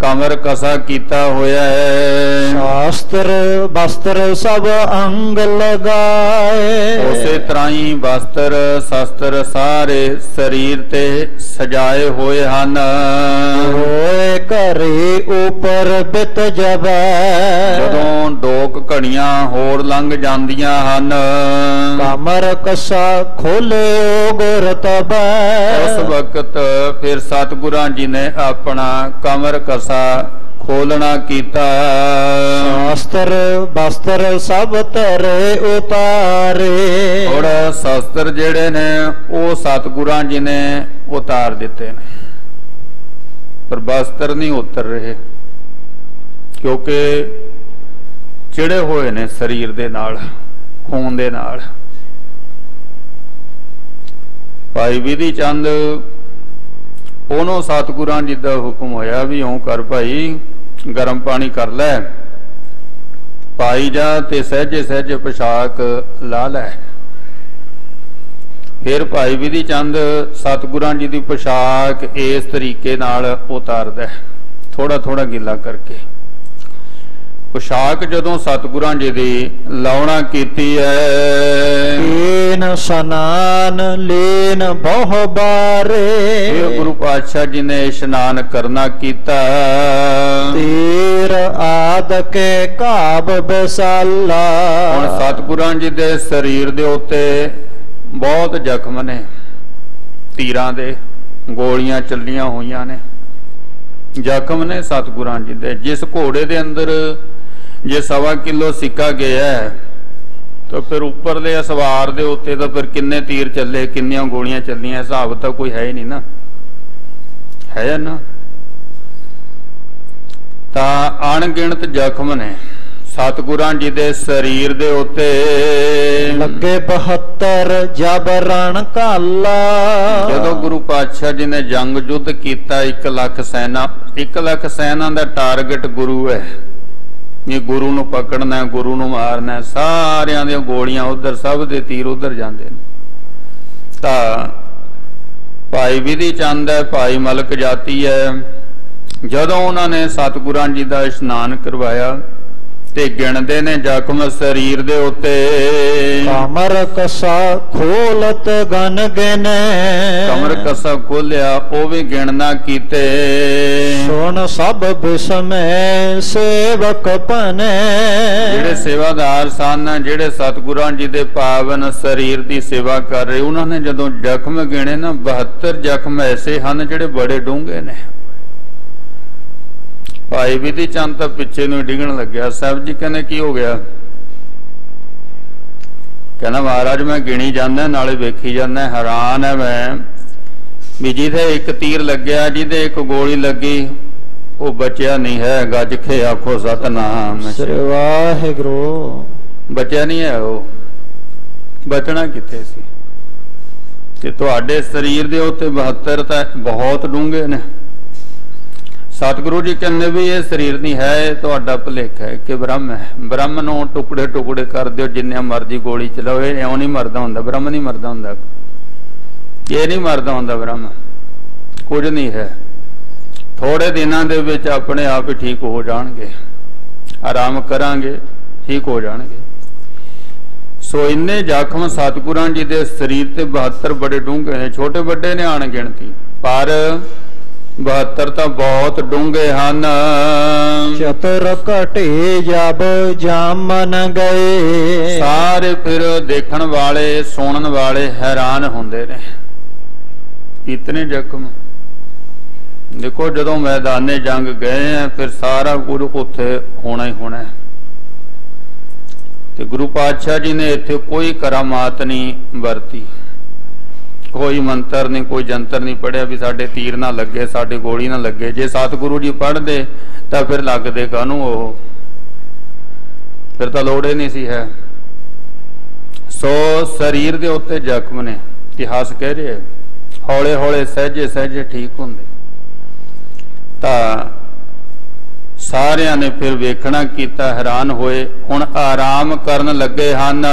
Speaker 1: ਕਮਰ ਕਸਾ ਕੀਤਾ ਹੋਇਆ ਹੈ।
Speaker 2: ਸ਼ਾਸਤਰ ਬਸਤਰ ਸਭ ਅੰਗ ਲਗਾਏ।
Speaker 1: ਉਸੇ ਤਰ੍ਹਾਂ ਹੀ ਵਸਤਰ ਸ਼ਸਤਰ ਸਾਰੇ ਸਰੀਰ ਤੇ ਸਜਾਏ ਹੋਏ ਹਨ।
Speaker 2: ਹੋਏ ਘਰੇ ਉਪਰ ਬਿਤ ਜਬੈ।
Speaker 1: ਜਦੋਂ ਡੋਕ ਘੜੀਆਂ ਹੋਰ ਲੰਘ ਜਾਂਦੀਆਂ ਹਨ।
Speaker 2: ਕਮਰ ਕਸਾ ਖੋਲੇ ਗੁਰ ਤਬੈ
Speaker 1: ਉਸ ਵਕਤ ਫਿਰ ਸਤਿਗੁਰਾਂ ਜੀ ਨੇ ਆਪਣਾ ਕਮਰ ਕਸਾ ਖੋਲਣਾ ਕੀਤਾ।
Speaker 2: ਸ਼ਾਸਤਰ ਬਸਤਰ ਸਭ ਧਰੇ ਉਤਾਰੇ।
Speaker 1: ਔਰ ਸ਼ਸਤਰ ਜਿਹੜੇ ਨੇ ਉਹ ਸਤਿਗੁਰਾਂ ਜੀ ਨੇ ਉਤਾਰ ਦਿੱਤੇ ਨੇ। ਪਰ ਬਸਤਰ ਨਹੀਂ ਉਤਰ ਰਹੇ ਕਿਉਂਕਿ ਚਿੜੇ ਹੋਏ ਨੇ ਸਰੀਰ ਦੇ ਨਾਲ ਖੂਨ ਦੇ ਨਾਲ। ਭਾਈ ਵਿਧੀ ਚੰਦ ਉਹਨੂੰ ਸਤਿਗੁਰਾਂ ਜੀ ਦਾ ਹੁਕਮ ਹੋਇਆ ਵੀ ਓਂ ਕਰ ਭਾਈ, ਗਰਮ ਪਾਣੀ ਕਰ ਲੈ। ਪਾਈ ਜਾ ਤੇ ਸਹਿਜੇ ਸਹਿਜੇ ਪੋਸ਼ਾਕ ਲਾ ਲੈ। ਫਿਰ ਭਾਈ ਵਿਧੀ ਚੰਦ ਸਤਿਗੁਰਾਂ ਜੀ ਦੀ ਪੋਸ਼ਾਕ ਇਸ ਤਰੀਕੇ ਨਾਲ ਉਤਾਰਦਾ ਥੋੜਾ ਥੋੜਾ ਗਿੱਲਾ ਕਰਕੇ। ਪੋਸ਼ਾਕ ਜਦੋਂ ਸਤਿਗੁਰਾਂ ਜੀ ਦੀ ਲਾਉਣਾ ਕੀਤੀ ਹੈ
Speaker 2: ਕੀਨ ਸਨਾਨ ਲੀਨ ਬਹੁ ਬਾਰੇ।
Speaker 1: ਫਿਰ ਗੁਰੂ ਪਾਤਸ਼ਾਹ ਜੀ ਨੇ ਇਸ਼ਨਾਨ ਕਰਨਾ ਕੀਤਾ।
Speaker 2: ਤੀਰ ਆਦ ਕੇ ਕਾਬ ਬਸਾਲਾ।
Speaker 1: ਹੁਣ ਸਤਿਗੁਰਾਂ ਜੀ ਦੇ ਸਰੀਰ ਦੇ ਉੱਤੇ ਬਹੁਤ ਜ਼ਖਮ ਨੇ। ਤੀਰਾਂ ਦੇ ਗੋਲੀਆਂ ਚੱਲੀਆਂ ਹੋਈਆਂ ਨੇ। ਜ਼ਖਮ ਨੇ ਸਤਿਗੁਰਾਂ ਜੀ ਦੇ। ਜਿਸ ਘੋੜੇ ਦੇ ਅੰਦਰ ਜੇ ਸਵਾ ਕਿਲੋ ਸਿੱਕਾ ਗਿਆ ਤਾਂ ਫਿਰ ਉੱਪਰਲੇ ਸਵਾਰ ਦੇ ਉੱਤੇ ਤਾਂ ਫਿਰ ਕਿੰਨੇ ਤੀਰ ਚੱਲੇ ਕਿੰਨੀਆਂ ਗੋਲੀਆਂ ਚੱਲੀਆਂ ਹਿਸਾਬ ਤਾਂ ਕੋਈ ਹੈ ਹੀ ਨਹੀਂ ਨਾ। ਹੈ ਨਾ? ਤਾਂ ਅਣਗਿਣਤ ਜ਼ਖਮ ਨੇ ਸਤਿਗੁਰਾਂ ਜੀ ਦੇ ਸਰੀਰ ਦੇ ਉੱਤੇ।
Speaker 2: ਲੱਗੇ 72 ਜਬ ਰਣ ਕਾਲਾ
Speaker 1: ਜਦੋਂ ਗੁਰੂ ਪਾਤਸ਼ਾਹ ਜੀ ਨੇ ਜੰਗ ਯੁੱਧ ਕੀਤਾ 1 ਲੱਖ ਸੈਨਾ 1 ਲੱਖ ਸੈਨਾ ਦਾ ਟਾਰਗੇਟ ਗੁਰੂ ਹੈ। ਇਹ ਗੁਰੂ ਨੂੰ ਪਕੜਨਾ, ਗੁਰੂ ਨੂੰ ਮਾਰਨਾ, ਸਾਰਿਆਂ ਦੀਆਂ ਗੋਲੀਆਂ ਉਧਰ, ਸਭ ਦੇ ਤੀਰ ਉਧਰ ਜਾਂਦੇ ਨੇ। ਤਾਂ ਭਾਈ ਵਿਧੀ ਚੰਦ ਹੈ, ਭਾਈ ਮਲਕ ਜਾਤੀ ਹੈ। ਜਦੋਂ ਉਹਨਾਂ ਨੇ ਸਤਿਗੁਰਾਂ ਜੀ ਦਾ ਇਸ਼ਨਾਨ ਕਰਵਾਇਆ ਤੇ ਗਿਣਦੇ ਨੇ ਜ਼ਖਮ ਸਰੀਰ ਦੇ ਉੱਤੇ।
Speaker 2: ਕਮਰ ਕਸਾ ਖੋਲਤ ਗਨ ਗਨੇ।
Speaker 1: ਕਮਰ ਕਸਾ ਖੋਲਿਆ ਉਹ ਵੀ ਗਿਣਨਾ ਕੀਤੇ।
Speaker 2: ਸੁਣ ਸਭ ਬਿਸਮੈ ਸੇਵਕ ਭਨੇ
Speaker 1: ਜਿਹੜੇ ਸੇਵਾਦਾਰ ਸਨ ਜਿਹੜੇ ਸਤਿਗੁਰਾਂ ਜੀ ਦੇ ਪਾਵਨ ਸਰੀਰ ਦੀ ਸੇਵਾ ਕਰ ਰਹੇ ਉਹਨਾਂ ਨੇ ਜਦੋਂ ਜ਼ਖਮ ਗਿਣੇ ਨਾ 72 ਜ਼ਖਮ ਐਸੇ ਹਨ ਜਿਹੜੇ ਬੜੇ ਡੂੰਘੇ ਨੇ। ਭਾਈ ਵਿਧੀ ਚੰਦ ਤਾਂ ਪਿੱਛੇ ਨੂੰ ਡਿੱਗਣ ਲੱਗਿਆ। ਸਾਹਿਬ ਜੀ ਕਹਿੰਦੇ ਕੀ ਹੋ ਗਿਆ? ਕਹਿੰਦਾ ਮਹਾਰਾਜ ਮੈਂ ਗਿਣੀ ਜਾਂਦਾ ਨਾਲੇ ਵੇਖੀ ਜਾਂਦਾ ਹੈਰਾਨ ਹੈ ਮੈਂ। ਵੀ ਜਿਹਦੇ ਇੱਕ ਤੀਰ ਲੱਗਿਆ ਜਿਹਦੇ ਇੱਕ ਗੋਲੀ ਲੱਗੀ ਉਹ ਬਚਿਆ ਨਹੀਂ ਹੈ। ਗੱਜ ਕੇ ਆਖੋ ਸਤਨਾਮ
Speaker 2: ਸ੍ਰੀ ਵਾਹਿਗੁਰੂ।
Speaker 1: ਬਚਿਆ ਨਹੀਂ ਹੈ ਉਹ। ਬਚਣਾ ਕਿੱਥੇ ਸੀ? ਤੇ ਤੁਹਾਡੇ ਸਰੀਰ ਦੇ ਉੱਤੇ 72 ਤਾਂ ਬਹੁਤ ਡੂੰਘੇ ਨੇ। ਸਤਿਗੁਰੂ ਜੀ ਕਹਿੰਦੇ ਵੀ ਇਹ ਸਰੀਰ ਨਹੀਂ ਹੈ, ਇਹ ਤੁਹਾਡਾ ਭੁਲੇਖਾ ਹੈ ਕਿ ਬ੍ਰਹਮ ਹੈ। ਬ੍ਰਹਮ ਨੂੰ ਟੁਕੜੇ ਟੁਕੜੇ ਕਰ ਦਿਓ ਜਿੰਨੇ ਮਰਜ਼ੀ ਗੋਲੀ ਚਲਾਓ, ਇਹ ਇਉਂ ਨਹੀਂ ਮਰਦਾ ਹੁੰਦਾ, ਬ੍ਰਹਮ ਨਹੀਂ ਮਰਦਾ ਹੁੰਦਾ। ਇਹ ਨਹੀਂ ਮਰਦਾ ਹੁੰਦਾ ਬ੍ਰਹਮ। ਕੁਝ ਨਹੀਂ ਹੈ। ਥੋੜੇ ਦਿਨਾਂ ਦੇ ਵਿੱਚ ਆਪਣੇ ਆਪ ਹੀ ਠੀਕ ਹੋ ਜਾਣਗੇ। ਆਰਾਮ ਕਰਾਂਗੇ, ਠੀਕ ਹੋ ਜਾਣਗੇ। ਸੋ ਇੰਨੇ ਜ਼ਖਮ ਸਤਿਗੁਰਾਂ ਜੀ ਦੇ ਸਰੀਰ ਤੇ 72 ਬੜੇ ਡੂੰਘੇ ਨੇ, ਛੋਟੇ ਵੱਡੇ ਨੇ ਆਣ ਗਿਣਤੀ ਪਰ 72 ਤਾਂ ਬਹੁਤ ਡੂੰਘੇ ਹਨ।
Speaker 2: ਚਤੁਰ ਘਟੇ ਜਬ ਜਾਮਨ ਗਏ।
Speaker 1: ਸਾਰੇ ਫਿਰ ਦੇਖਣ ਵਾਲੇ ਸੁਣਨ ਵਾਲੇ ਹੈਰਾਨ ਹੁੰਦੇ ਨੇ। ਇਤਨੇ ਜ਼ਖਮ। ਦੇਖੋ ਜਦੋਂ ਮੈਦਾਨੇ ਜੰਗ ਗਏ ਆ ਫਿਰ ਸਾਰਾ ਗੁਰੂ ਉੱਥੇ ਹੋਣਾ ਹੀ ਹੋਣਾ। ਤੇ ਗੁਰੂ ਪਾਤਸ਼ਾਹ ਜੀ ਨੇ ਇੱਥੇ ਕੋਈ ਕਰਾਮਾਤ ਨਹੀਂ ਵਰਤੀ। ਕੋਈ ਮੰਤਰ ਨਹੀਂ, ਕੋਈ ਜੰਤਰ ਨਹੀਂ ਪੜਿਆ ਵੀ ਸਾਡੇ ਤੀਰ ਨਾ ਲੱਗੇ, ਸਾਡੇ ਗੋਲੀ ਨਾ ਲੱਗੇ। ਜੇ ਸਤਿਗੁਰੂ ਜੀ ਪੜਦੇ ਤਾਂ ਫਿਰ ਲੱਗਦੇ ਕਾਹਨੂੰ ਉਹ? ਫਿਰ ਤਾਂ ਲੋੜ ਹੀ ਨਹੀਂ ਸੀ, ਹੈ। ਸੋ ਸਰੀਰ ਦੇ ਉੱਤੇ ਜ਼ਖਮ ਨੇ। ਇਤਿਹਾਸ ਕਹਿ ਰਿਹਾ ਹੌਲੇ ਹੌਲੇ ਸਹਿਜੇ ਸਹਿਜੇ ਠੀਕ ਹੁੰਦੇ। ਤਾਂ ਸਾਰਿਆਂ ਨੇ ਫਿਰ ਵੇਖਣਾ ਕੀਤਾ ਹੈਰਾਨ ਹੋਏ ਹੁਣ ਆਰਾਮ ਕਰਨ ਲੱਗੇ ਹਨ।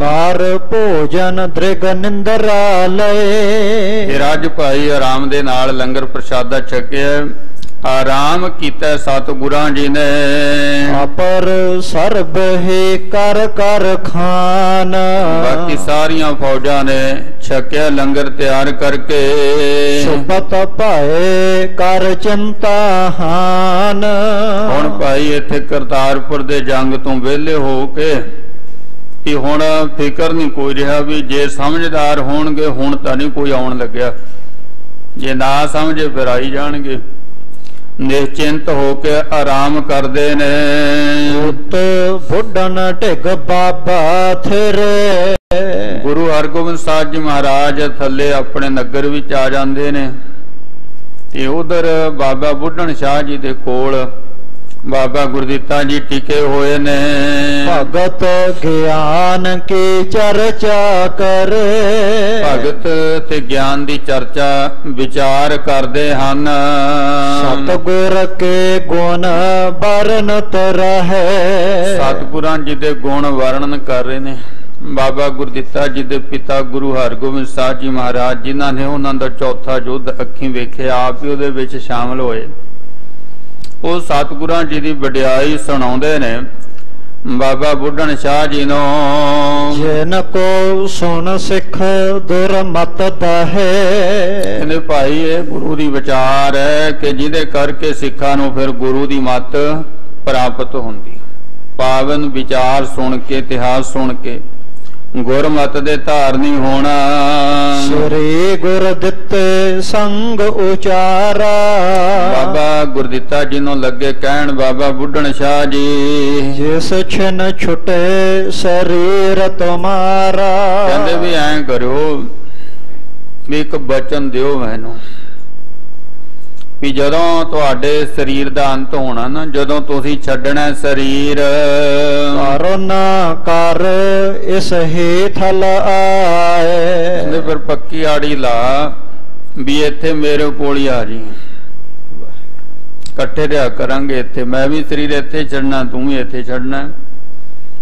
Speaker 2: ਕਰ ਭੋਜਨ ਦ੍ਰਿਗ ਨਿੰਦਰਾ ਲਏ
Speaker 1: ਫਿਰ ਅੱਜ ਭਾਈ ਆਰਾਮ ਦੇ ਨਾਲ ਲੰਗਰ ਪ੍ਰਸ਼ਾਦਾ ਛਕਿਆ। ਆਰਾਮ ਕੀਤਾ ਸਤਿਗੁਰਾਂ ਜੀ ਨੇ।
Speaker 2: ਅਪਰ ਸਰਬ ਹੈ ਕਰ ਕਰ ਖਾਨ।
Speaker 1: ਬਾਕੀ ਸਾਰੀਆਂ ਫੌਜਾਂ ਨੇ ਛਕਿਆ ਲੰਗਰ ਤਿਆਰ ਕਰਕੇ।
Speaker 2: ਸੁਪਤ ਭਏ ਕਰ ਚਿੰਤਾ ਹਾਨ।
Speaker 1: ਹੁਣ ਭਾਈ ਇੱਥੇ ਕਰਤਾਰਪੁਰ ਦੇ ਜੰਗ ਤੋਂ ਵਿਹਲੇ ਹੋ ਕੇ ਕਿ ਹੁਣ ਫਿਕਰ ਨਹੀਂ ਕੋਈ ਰਿਹਾ ਵੀ ਜੇ ਸਮਝਦਾਰ ਹੋਣਗੇ ਹੁਣ ਤਾਂ ਨਹੀਂ ਕੋਈ ਆਉਣ ਲੱਗਿਆ। ਜੇ ਨਾ ਸਮਝੇ ਫਿਰ ਆਈ ਜਾਣਗੇ। ਨਿਸ਼ਚਿੰਤ ਹੋ ਕੇ ਆਰਾਮ ਕਰਦੇ ਨੇ।
Speaker 2: ਉਤ ਬੁੱਢਨ ਢਿਗ ਬਾਬਾ ਥਿਰੇ।
Speaker 1: ਗੁਰੂ ਹਰਗੋਬਿੰਦ ਸਾਹਿਬ ਜੀ ਮਹਾਰਾਜ ਥੱਲੇ ਆਪਣੇ ਨਗਰ ਵਿੱਚ ਆ ਜਾਂਦੇ ਨੇ ਤੇ ਉਧਰ ਬਾਬਾ ਬੁੱਢਣ ਸ਼ਾਹ ਜੀ ਦੇ ਕੋਲ ਬਾਬਾ ਗੁਰਦਿੱਤਾ ਜੀ ਟਿਕੇ ਹੋਏ ਨੇ।
Speaker 2: ਭਗਤ ਗਿਆਨ ਕੀ ਚਰਚਾ ਕਰੇ?
Speaker 1: ਭਗਤ ਤੇ ਗਿਆਨ ਦੀ ਚਰਚਾ ਵਿਚਾਰ ਕਰਦੇ ਹਨ।
Speaker 2: ਸਤਗੁਰ ਕੇ ਗੁਣ ਬਰਨਤ ਰਹੇ।
Speaker 1: ਸਤਿਗੁਰਾਂ ਜੀ ਦੇ ਗੁਣ ਵਰਣਨ ਕਰ ਰਹੇ ਨੇ। ਬਾਬਾ ਗੁਰਦਿੱਤਾ ਜੀ ਦੇ ਪਿਤਾ ਗੁਰੂ ਹਰਗੋਬਿੰਦ ਸਾਹਿਬ ਜੀ ਮਹਾਰਾਜ ਜਿਨ੍ਹਾਂ ਨੇ ਉਹਨਾਂ ਦਾ ਚੌਥਾ ਯੁੱਧ ਅੱਖੀਂ ਵੇਖਿਆ ਆਪ ਹੀ ਉਹਦੇ ਵਿੱਚ ਸ਼ਾਮਲ ਹੋਏ। ਉਹ ਸਤਿਗੁਰਾਂ ਜੀ ਦੀ ਵਡਿਆਈ ਸੁਣਾਉਂਦੇ ਨੇ। ਬਾਬਾ ਬੁੱਢਣ ਸ਼ਾਹ ਜੀ ਨੂੰ।
Speaker 2: ਜਿਨ ਕੋ ਸੁਣ ਸਿੱਖ ਦੁਰਮਤ ਦਹੇ।
Speaker 1: ਕਹਿੰਦੇ ਭਾਈ ਇਹ ਗੁਰੂ ਦੀ ਵਿਚਾਰ ਹੈ ਕਿ ਜਿਹਦੇ ਕਰਕੇ ਸਿੱਖਾਂ ਨੂੰ ਫਿਰ ਗੁਰੂ ਦੀ ਮੱਤ ਪ੍ਰਾਪਤ ਹੁੰਦੀ। ਪਾਵਨ ਵਿਚਾਰ ਸੁਣ ਕੇ ਇਤਿਹਾਸ ਸੁਣ ਕੇ। ਗੁਰਮਤ ਦੇ ਧਾਰਨੀ ਹੋਣਾ।
Speaker 2: ਸ੍ਰੀ ਗੁਰ ਦਿੱਤੇ ਸੰਗ ਉਚਾਰਾ।
Speaker 1: ਬਾਬਾ ਗੁਰਦਿੱਤਾ ਜੀ ਨੂੰ ਲੱਗੇ ਕਹਿਣ ਬਾਬਾ ਬੁੱਢਣ ਸ਼ਾਹ ਜੀ।
Speaker 2: ਜਿਸ ਛਨ ਛੁਟੇ ਸਰੀਰ ਤੁਮਾਰਾ
Speaker 1: ਕਹਿੰਦੇ ਵੀ ਐਂ ਕਰਿਓ ਵੀ ਇੱਕ ਬਚਨ ਦਿਓ ਮੈਨੂੰ। ਵੀ ਜਦੋਂ ਤੁਹਾਡੇ ਸਰੀਰ ਦਾ ਅੰਤ ਹੋਣਾ ਨਾ ਜਦੋਂ ਤੁਸੀਂ ਛੱਡਣਾ ਸਰੀਰ।
Speaker 2: ਕਰਨ ਕਰ ਇਸ ਹੇਠਲ ਆਏ।
Speaker 1: ਫਿਰ ਪੱਕੀ ਆੜੀ ਲਾ ਵੀ ਇੱਥੇ ਮੇਰੇ ਕੋਲ ਹੀ ਆ ਜੀ। ਇਕੱਠੇ ਰਿਹਾ ਕਰਾਂਗੇ ਇੱਥੇ। ਮੈਂ ਵੀ ਸਰੀਰ ਇੱਥੇ ਛੱਡਣਾ ਤੂੰ ਵੀ ਇੱਥੇ ਛੱਡਣਾ।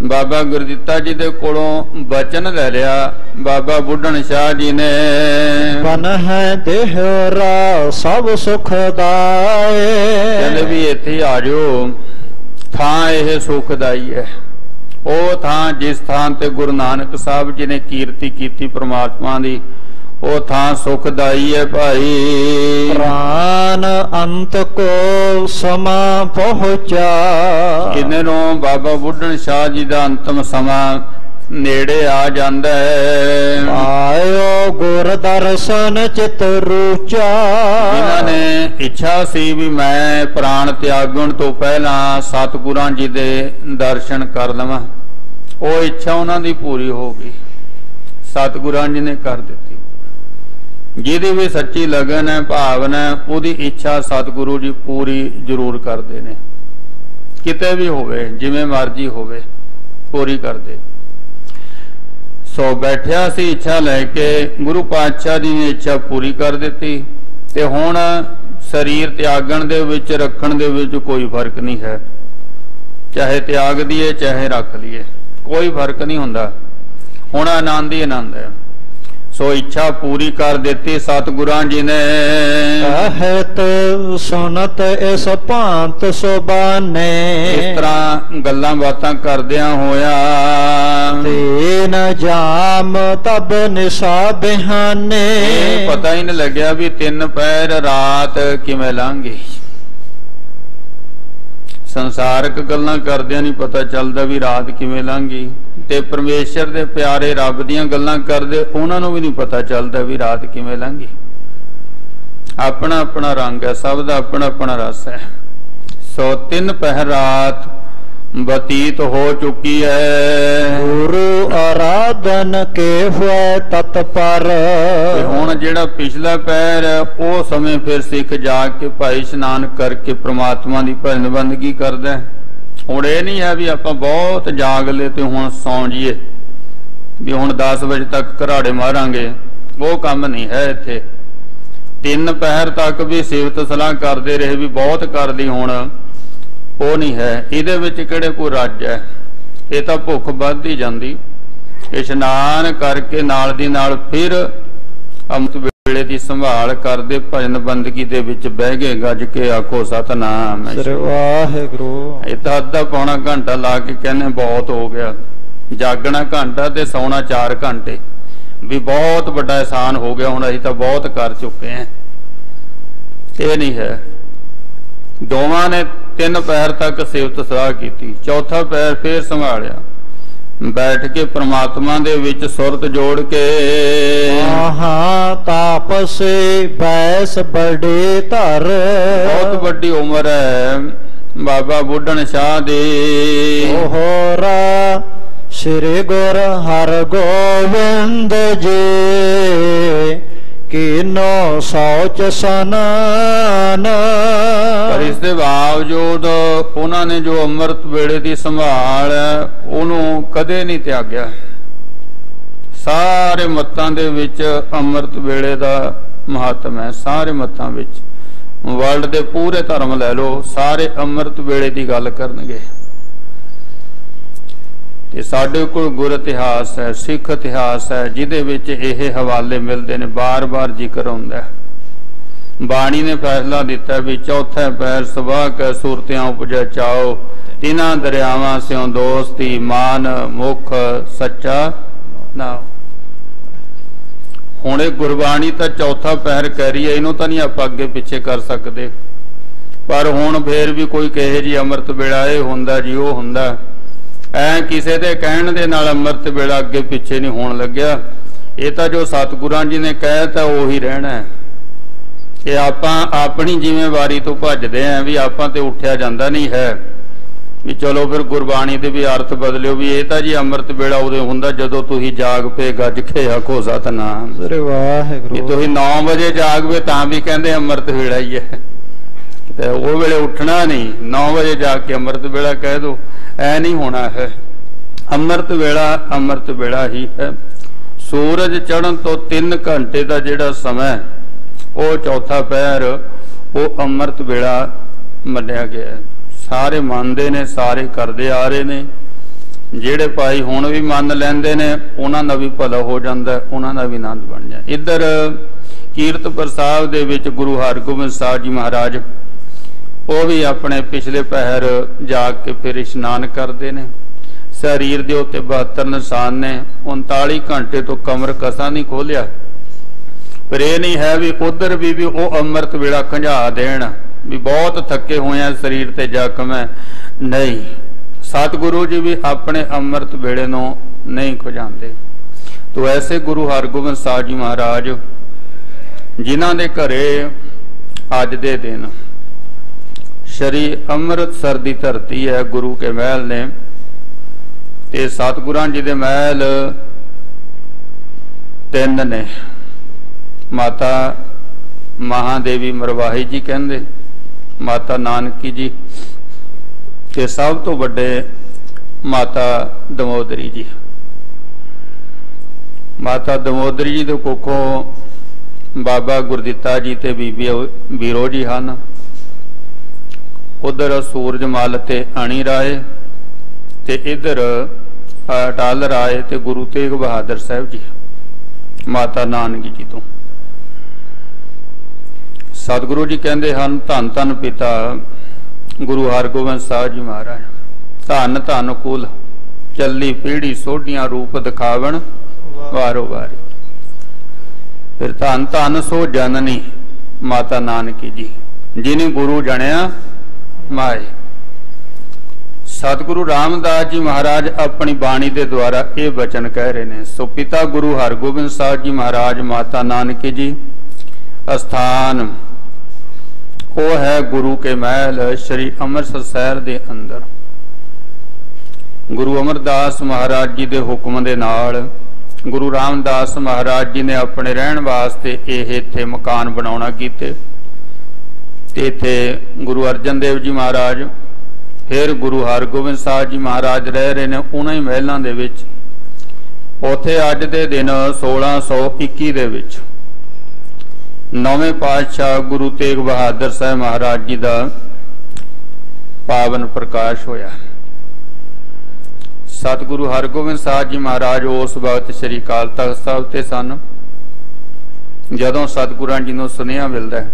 Speaker 1: ਬਾਬਾ ਗੁਰਦਿੱਤਾ ਜੀ ਦੇ ਕੋਲੋਂ ਬਚਨ ਲੈ ਲਿਆ। ਬਾਬਾ ਬੁੱਢਣ ਸ਼ਾਹ ਜੀ ਨੇ।
Speaker 2: ਬਨ ਹੈ ਦੇਹਰਾ ਸਭ ਸੁਖ
Speaker 1: ਕਹਿੰਦੇ
Speaker 2: ਦਾਏ
Speaker 1: ਵੀ ਇੱਥੇ ਆ ਜਾਓ। ਥਾਂ ਇਹ ਸੁਖਦਾਈ ਹੈ। ਉਹ ਥਾਂ ਜਿਸ ਥਾਂ ਤੇ ਗੁਰੂ ਨਾਨਕ ਸਾਹਿਬ ਜੀ ਨੇ ਕੀਰਤੀ ਕੀਤੀ ਪ੍ਰਮਾਤਮਾ ਦੀ ਉਹ ਥਾਂ ਸੁਖਦਾਈ ਹੈ ਭਾਈ।
Speaker 2: ਪ੍ਰਾਨ ਅੰਤ ਕੋ ਸਮਾ ਪਹੁੰਚਾ।
Speaker 1: ਕਿੰਨੇ ਨੂੰ ਬਾਬਾ ਬੁੱਢਣ ਸ਼ਾਹ ਜੀ ਦਾ ਅੰਤਮ ਸਮਾਂ ਨੇੜੇ ਆ ਜਾਂਦਾ ਹੈ।
Speaker 2: ਆਇਓ ਗੁਰ ਦਰਸ਼ਨ ਚਿਤ ਰੂਚਾ।
Speaker 1: ਜਿਨ੍ਹਾਂ ਨੇ ਇੱਛਾ ਸੀ ਵੀ ਮੈਂ ਪ੍ਰਾਣ ਤਿਆਗਣ ਤੋਂ ਪਹਿਲਾਂ ਸਤਿਗੁਰਾਂ ਜੀ ਦੇ ਦਰਸ਼ਨ ਕਰ ਲਵਾਂ। ਉਹ ਇੱਛਾ ਉਹਨਾਂ ਦੀ ਪੂਰੀ ਹੋ ਗਈ। ਸਤਿਗੁਰਾਂ ਜੀ ਨੇ ਕਰ ਦਿੱਤੀ। ਜਿਹਦੀ ਵੀ ਸੱਚੀ ਲਗਨ ਹੈ, ਭਾਵਨਾ ਹੈ, ਉਹਦੀ ਇੱਛਾ ਸਤਿਗੁਰੂ ਜੀ ਪੂਰੀ ਜ਼ਰੂਰ ਕਰਦੇ ਨੇ। ਕਿਤੇ ਵੀ ਹੋਵੇ, ਜਿਵੇਂ ਮਰਜ਼ੀ ਹੋਵੇ, ਪੂਰੀ ਕਰਦੇ। ਸੋ ਬੈਠਿਆ ਸੀ ਇੱਛਾ ਲੈ ਕੇ, ਗੁਰੂ ਪਾਤਸ਼ਾਹ ਜੀ ਨੇ ਇੱਛਾ ਪੂਰੀ ਕਰ ਦਿੱਤੀ ਤੇ ਹੁਣ ਸਰੀਰ ਤਿਆਗਣ ਦੇ ਵਿੱਚ, ਰੱਖਣ ਦੇ ਵਿੱਚ ਕੋਈ ਫ਼ਰਕ ਨਹੀਂ ਹੈ। ਚਾਹੇ ਤਿਆਗ ਦਈਏ, ਚਾਹੇ ਰੱਖ ਲਈਏ, ਕੋਈ ਫ਼ਰਕ ਨਹੀਂ ਹੁੰਦਾ। ਹੁਣ ਆਨੰਦ ਹੀ ਆਨੰਦ ਹੈ। ਸੋ ਇੱਛਾ ਪੂਰੀ ਕਰ ਦਿੱਤੀ ਸਤਿਗੁਰਾਂ ਜੀ ਨੇ।
Speaker 2: ਕਹਿਤ ਸੁਨਤ ਇਸ ਭਾਂਤ ਸੁਬਾਨੇ।
Speaker 1: ਇਸ ਤਰ੍ਹਾਂ ਗੱਲਾਂ ਬਾਤਾਂ ਕਰਦਿਆਂ ਹੋਇਆ।
Speaker 2: ਤੇਨ ਜਾਮ ਤਬ ਨਿਸਾ ਬਿਹਾਨੇ।
Speaker 1: ਪਤਾ ਹੀ ਨਹੀਂ ਲੱਗਿਆ ਵੀ ਤਿੰਨ ਪੈਰ ਰਾਤ ਕਿਵੇਂ ਲੰਘ ਗਈ। ਸੰਸਾਰਕ ਗੱਲਾਂ ਕਰਦਿਆਂ ਨਹੀਂ ਪਤਾ ਚੱਲਦਾ ਵੀ ਰਾਤ ਕਿਵੇਂ ਲੰਘ। ਤੇ ਪਰਮੇਸ਼ਰ ਦੇ ਪਿਆਰੇ ਰੱਬ ਦੀਆਂ ਗੱਲਾਂ ਕਰਦੇ, ਉਹਨਾਂ ਨੂੰ ਵੀ ਨਹੀਂ ਪਤਾ ਚੱਲਦਾ ਵੀ ਰਾਤ ਕਿਵੇਂ ਲੰਘ। ਆਪਣਾ ਆਪਣਾ ਰੰਗ ਹੈ, ਸਭ ਦਾ ਆਪਣਾ ਆਪਣਾ ਰਸ ਹੈ। ਸੋ ਤਿੰਨ ਪਹਿਰ ਰਾਤ ਬਤੀਤ ਹੋ ਚੁੱਕੀ ਹੈ।
Speaker 2: ਗੁਰੂ ਆਰਾਧਨ ਕੇ ਹੋਏ ਤਤਪਰ
Speaker 1: ਤੇ ਹੁਣ ਜਿਹੜਾ ਪਿਛਲਾ ਪੈਰ ਉਹ ਸਮੇਂ ਫਿਰ ਸਿੱਖ ਜਾ ਕੇ ਭਾਈ ਇਸ਼ਨਾਨ ਕਰਕੇ ਪ੍ਰਮਾਤਮਾ ਦੀ ਭਜਨ ਬੰਦਗੀ ਕਰਦਾ। ਹੁਣ ਇਹ ਨਹੀਂ ਹੈ ਵੀ ਆਪਾਂ ਬਹੁਤ ਜਾਗ ਲਏ ਤੇ ਹੁਣ ਸੌਂ ਜੀਏ। ਵੀ ਹੁਣ 10 ਵਜੇ ਤੱਕ ਘਰਾੜੇ ਮਾਰਾਂਗੇ। ਉਹ ਕੰਮ ਨਹੀਂ ਹੈ ਇੱਥੇ। ਤਿੰਨ ਪਹਿਰ ਤੱਕ ਵੀ ਸਿਫਤ ਸਲਾਹ ਕਰਦੇ ਰਹੇ ਵੀ ਬਹੁਤ ਕਰ ਲਈ ਹੁਣ। ਉਹ ਨਹੀਂ ਹੈ। ਇਹਦੇ ਵਿੱਚ ਕਿਹੜੇ ਕੋਈ ਰੱਜ ਹੈ? ਇਹ ਤਾਂ ਭੁੱਖ ਵੱਧਦੀ ਜਾਂਦੀ। ਇਸ਼ਨਾਨ ਕਰਕੇ ਨਾਲ ਦੀ ਨਾਲ ਫਿਰ ਅੰਮ੍ਰਿਤ ਵੇਲੇ ਦੀ ਸੰਭਾਲ ਕਰਦੇ ਭਜਨ ਬੰਦਗੀ ਦੇ ਵਿੱਚ ਬਹਿ ਗਏ ਗੱਜ ਕੇ ਆਖੋ ਸਤਨਾਮ
Speaker 2: ਸ੍ਰੀ ਵਾਹਿਗੁਰੂ।
Speaker 1: ਇਹ ਤਾਂ ਅੱਧਾ ਪੌਣਾ ਘੰਟਾ ਲਾ ਕੇ ਕਹਿੰਦੇ ਬਹੁਤ ਹੋ ਗਿਆ। ਜਾਗਣਾ ਘੰਟਾ ਤੇ ਸੌਣਾ 4 ਘੰਟੇ। ਵੀ ਬਹੁਤ ਵੱਡਾ ਇਹਸਾਨ ਹੋ ਗਿਆ ਹੁਣ ਅਸੀਂ ਤਾਂ ਬਹੁਤ ਕਰ ਚੁੱਕੇ ਹਾਂ। ਇਹ ਨਹੀਂ ਹੈ। ਦੋਵਾਂ ਨੇ ਤਿੰਨ ਪੈਰ ਤੱਕ ਸਿਫਤ ਸਲਾਹ ਕੀਤੀ ਚੌਥਾ ਪੈਰ ਫੇਰ ਸੰਭਾਲਿਆ। ਬੈਠ ਕੇ ਪ੍ਰਮਾਤਮਾ ਦੇ ਵਿੱਚ ਸੁਰਤ ਜੋੜ ਕੇ
Speaker 2: ਆਹਾ ਤਾਪਸੇ ਬੈਸ ਬੜੇ ਧਰ।
Speaker 1: ਬਹੁਤ ਵੱਡੀ ਉਮਰ ਹੈ ਬਾਬਾ ਬੁੱਢਣ ਸ਼ਾਹ ਦੀ।
Speaker 2: ਹੋਰਾ ਸ੍ਰੀ ਗੁਰ ਹਰ ਗੋਬਿੰਦ ਜੀ। ਕੀਨੋ ਸੋਚ ਸਨਾਨ।
Speaker 1: ਪਰ ਇਸ ਦੇ ਬਾਵਜੂਦ ਉਹਨਾਂ ਨੇ ਜੋ ਅੰਮ੍ਰਿਤ ਵੇਲੇ ਦੀ ਸੰਭਾਲ ਹੈ ਉਹਨੂੰ ਕਦੇ ਨਹੀਂ ਤਿਆਗਿਆ। ਸਾਰੇ ਮਤਾਂ ਦੇ ਵਿੱਚ ਅੰਮ੍ਰਿਤ ਵੇਲੇ ਦਾ ਮਹੱਤਵ ਹੈ, ਸਾਰੇ ਮੱਤਾਂ ਵਿੱਚ। ਵਰਲਡ ਦੇ ਪੂਰੇ ਧਰਮ ਲੈ ਲਓ, ਸਾਰੇ ਅੰਮ੍ਰਿਤ ਵੇਲੇ ਦੀ ਗੱਲ ਕਰਨਗੇ। ਤੇ ਸਾਡੇ ਕੋਲ ਗੁਰ ਇਤਿਹਾਸ ਹੈ, ਸਿੱਖ ਇਤਿਹਾਸ ਹੈ, ਜਿਹਦੇ ਵਿੱਚ ਇਹ ਹਵਾਲੇ ਮਿਲਦੇ ਨੇ, ਬਾਰ-ਬਾਰ ਜ਼ਿਕਰ ਹੁੰਦਾ ਹੈ। ਬਾਣੀ ਨੇ ਫੈਸਲਾ ਦਿੱਤਾ ਵੀ ਚੌਥਾ ਪੈਰ ਸਵਾ ਕੈ ਸੂਰਤਿਆਂ ਉਪਜੈ ਚਾਓ, ਤਿਨਾਂ ਦਰਿਆਵਾਂ ਸਿਓ ਦੋਸਤੀ, ਮਾਨ, ਮੁਖ, ਸੱਚਾ ਨਾਮ ਹੁਣ ਇਹ ਗੁਰਬਾਣੀ ਤਾਂ ਚੌਥਾ ਪੈਰ ਕਹਿ ਰਹੀ ਹੈ, ਇਹਨੂੰ ਤਾਂ ਨਹੀਂ ਆਪਾਂ ਅੱਗੇ ਪਿੱਛੇ ਕਰ ਸਕਦੇ। ਪਰ ਹੁਣ ਫੇਰ ਵੀ ਕੋਈ ਕਹੇ ਜੀ, ਅੰਮ੍ਰਿਤ ਵੇਲਾ ਇਹ ਹੁੰਦਾ ਜੀ, ਉਹ ਹੁੰਦਾ। ਐ ਕਿਸੇ ਦੇ ਕਹਿਣ ਦੇ ਨਾਲ ਅੰਮ੍ਰਿਤ ਵੇਲਾ ਅੱਗੇ ਪਿੱਛੇ ਨਹੀਂ ਹੋਣ ਲੱਗਿਆ। ਇਹ ਤਾਂ ਜੋ ਸਤਿਗੁਰਾਂ ਜੀ ਨੇ ਕਹਿਤਾ ਉਹੀ ਰਹਿਣਾ ਹੈ। ਕਿ ਆਪਾਂ ਆਪਣੀ ਜ਼ਿੰਮੇਵਾਰੀ ਤੋਂ ਭੱਜਦੇ ਆਂ ਵੀ ਆਪਾਂ ਤੇ ਉੱਠਿਆ ਜਾਂਦਾ ਨਹੀਂ ਹੈ। ਵੀ ਚਲੋ ਫਿਰ ਗੁਰਬਾਣੀ ਦੇ ਵੀ ਅਰਥ ਬਦਲਿਓ ਵੀ ਇਹ ਤਾਂ ਜੀ ਅੰਮ੍ਰਿਤ ਵੇਲਾ ਉਦੋਂ ਹੁੰਦਾ ਜਦੋਂ ਤੁਸੀਂ ਜਾਗ ਪਏ ਗੱਜ ਕੇ ਆਖੋ ਸਤਨਾਮ। ਵੀ
Speaker 2: ਵਾਹਿਗੁਰੂ।
Speaker 1: ਤੁਸੀਂ 9 ਵਜੇ ਜਾਗਵੇ ਤਾਂ ਵੀ ਕਹਿੰਦੇ ਅੰਮ੍ਰਿਤ ਵੇਲਾ ਹੀ ਹੈ। ਤੇ ਉਹ ਵੇਲੇ ਉੱਠਣਾ ਨਹੀਂ। 9 ਵਜੇ ਜਾਗ ਕੇ ਅੰਮ੍ਰਿਤ ਵੇਲਾ ਕਹਿ ਦੋ ਐ ਨਹੀਂ ਹੋਣਾ ਹੈ। ਅੰਮ੍ਰਿਤ ਵੇਲਾ ਅੰਮ੍ਰਿਤ ਵੇਲਾ ਹੀ ਹੈ। ਸੂਰਜ ਚੜ੍ਹਨ ਤੋਂ 3 ਘੰਟੇ ਦਾ ਜਿਹੜਾ ਸਮਾਂ ਉਹ ਚੌਥਾ ਪਹਿਰ ਉਹ ਅੰਮ੍ਰਿਤ ਵੇਲਾ ਮੰਨਿਆ ਗਿਆ ਸਾਰੇ ਮੰਨਦੇ ਨੇ ਸਾਰੇ ਕਰਦੇ ਆ ਰਹੇ ਨੇ। ਜਿਹੜੇ ਭਾਈ ਹੁਣ ਵੀ ਮੰਨ ਲੈਂਦੇ ਨੇ ਉਹਨਾਂ ਦਾ ਵੀ ਭਲਾ ਹੋ ਜਾਂਦਾ ਹੈ, ਉਹਨਾਂ ਦਾ ਵੀ ਆਨੰਦ ਬਣ ਜਾਂਦਾ ਇੱਧਰ ਕੀਰਤਪੁਰ ਸਾਹਿਬ ਦੇ ਵਿੱਚ ਗੁਰੂ ਹਰਗੋਬਿੰਦ ਸਾਹਿਬ ਜੀ ਮਹਾਰਾਜ ਉਹ ਵੀ ਆਪਣੇ ਪਿਛਲੇ ਪਹਿਰ ਜਾ ਕੇ ਫਿਰ ਇਸ਼ਨਾਨ ਕਰਦੇ ਨੇ। ਸਰੀਰ ਦੇ ਉੱਤੇ 72 ਨਿਸ਼ਾਨ ਨੇ। 39 ਘੰਟੇ ਤੋਂ ਕਮਰ ਕਸਾ ਨਹੀਂ ਖੋਲਿਆ। ਪਰ ਇਹ ਨਹੀਂ ਹੈ ਵੀ ਉਧਰ ਵੀ ਵੀ ਉਹ ਅੰਮ੍ਰਿਤ ਵੇਲਾ ਖੰਝਾ ਦੇਣ ਵੀ ਬਹੁਤ ਥੱਕੇ ਹੋਏ ਆ ਸਰੀਰ ਤੇ ਜ਼ਖਮ ਹੈ। ਨਹੀਂ। ਸਤਿਗੁਰੂ ਜੀ ਵੀ ਆਪਣੇ ਅੰਮ੍ਰਿਤ ਵੇਲੇ ਨੂੰ ਨਹੀਂ ਖੁਜਾਉਂਦੇ। ਤੋ ਐਸੇ ਗੁਰੂ ਹਰਗੋਬਿੰਦ ਸਾਹਿਬ ਜੀ ਮਹਾਰਾਜ, ਜਿਨ੍ਹਾਂ ਦੇ ਘਰੇ ਅੱਜ ਦੇ ਦਿਨ ਸ਼੍ਰੀ ਅੰਮ੍ਰਿਤਸਰ ਦੀ ਧਰਤੀ ਹੈ, ਗੁਰੂ ਕੇ ਮਹਿਲ ਨੇ। ਤੇ ਸਤਿਗੁਰਾਂ ਜੀ ਦੇ ਮਹਿਲ ਤਿੰਨ ਨੇ। ਮਾਤਾ ਮਹਾਦੇਵੀ ਮਰਵਾਹੀ ਜੀ ਕਹਿੰਦੇ, ਮਾਤਾ ਨਾਨਕੀ ਜੀ ਤੇ ਸਭ ਤੋਂ ਵੱਡੇ ਮਾਤਾ ਦਮੋਦਰੀ ਜੀ। ਮਾਤਾ ਦਮੋਦਰੀ ਜੀ ਦੇ ਕੋਖੋਂ ਬਾਬਾ ਗੁਰਦਿੱਤਾ ਜੀ ਤੇ ਬੀਬੀ ਵੀਰੋ ਜੀ ਹਨ। ਉਧਰ ਸੂਰਜਮਲ ਤੇ ਅਣੀ ਰਾਏ ਤੇ ਇਧਰ ਅਟਲ ਰਾਏ ਤੇ ਗੁਰੂ ਤੇਗ ਬਹਾਦਰ ਸਾਹਿਬ ਜੀ, ਮਾਤਾ ਨਾਨਕੀ ਜੀ ਤੋਂ। ਸਤਿਗੁਰੂ ਜੀ ਕਹਿੰਦੇ ਹਨ, ਧੰਨ ਧੰਨ ਪਿਤਾ ਗੁਰੂ ਹਰਗੋਬਿੰਦ ਸਾਹਿਬ ਜੀ ਮਹਾਰਾਜ, ਧੰਨ ਧੰਨ ਕੁਲ, ਚੱਲੀ ਪੀੜੀ ਸੋਢੀਆਂ ਰੂਪ ਦਿਖਾਵਣ ਵਾਰੋ ਵਾਰੀ। ਫਿਰ ਧੰਨ ਧੰਨ ਸੋ ਜਨਨੀ ਮਾਤਾ ਨਾਨਕੀ ਜੀ, ਜਿਨੇ ਗੁਰੂ ਜਣਿਆ ਮਾਏ, ਸਤਿਗੁਰੂ ਰਾਮਦਾਸ ਜੀ ਮਹਾਰਾਜ ਆਪਣੀ ਬਾਣੀ ਦੇ ਦੁਆਰਾ ਇਹ ਬਚਨ ਕਹਿ ਰਹੇ ਨੇ, ਸੋ ਪਿਤਾ ਗੁਰੂ ਹਰਗੋਬਿੰਦ ਸਾਹਿਬ ਜੀ ਮਹਾਰਾਜ, ਮਾਤਾ ਨਾਨਕੀ ਜੀ, ਅਸਥਾਨ, ਉਹ ਹੈ ਗੁਰੂ ਕੇ ਮਹਿਲ, ਸ੍ਰੀ ਅੰਮ੍ਰਿਤਸਰ ਸ਼ਹਿਰ ਦੇ ਅੰਦਰ। ਗੁਰੂ ਅਮਰਦਾਸ ਮਹਾਰਾਜ ਜੀ ਦੇ ਹੁਕਮ ਦੇ ਨਾਲ, ਗੁਰੂ ਰਾਮਦਾਸ ਮਹਾਰਾਜ ਜੀ ਨੇ ਆਪਣੇ ਰਹਿਣ ਵਾਸਤੇ ਇਹ ਇੱਥੇ ਮਕਾਨ ਬਣਾਉਣਾ ਕੀਤੇ। ਤੇ ਇੱਥੇ ਗੁਰੂ ਅਰਜਨ ਦੇਵ ਜੀ ਮਹਾਰਾਜ, ਫਿਰ ਗੁਰੂ ਹਰਗੋਬਿੰਦ ਸਾਹਿਬ ਜੀ ਮਹਾਰਾਜ ਰਹਿ ਰਹੇ ਨੇ ਉਹਨਾਂ ਹੀ ਮਹਿਲਾਂ ਦੇ ਵਿੱਚ। ਉਥੇ ਅੱਜ ਦੇ ਦਿਨ 1621 ਦੇ ਵਿੱਚ ਨੌਵੇਂ ਪਾਤਸ਼ਾਹ ਗੁਰੂ ਤੇਗ ਬਹਾਦਰ ਸਾਹਿਬ ਮਹਾਰਾਜ ਜੀ ਦਾ ਪਾਵਨ ਪ੍ਰਕਾਸ਼ ਹੋਇਆ। ਸਤਿਗੁਰੂ ਹਰਗੋਬਿੰਦ ਸਾਹਿਬ ਜੀ ਮਹਾਰਾਜ ਉਸ ਵਕਤ ਸ੍ਰੀ ਅਕਾਲ ਤਖਤ ਸਾਹਿਬ ਤੇ ਸਨ। ਜਦੋਂ ਸਤਿਗੁਰਾਂ ਜੀ ਨੂੰ ਸੁਨੇਹਾ ਮਿਲਦਾ ਹੈ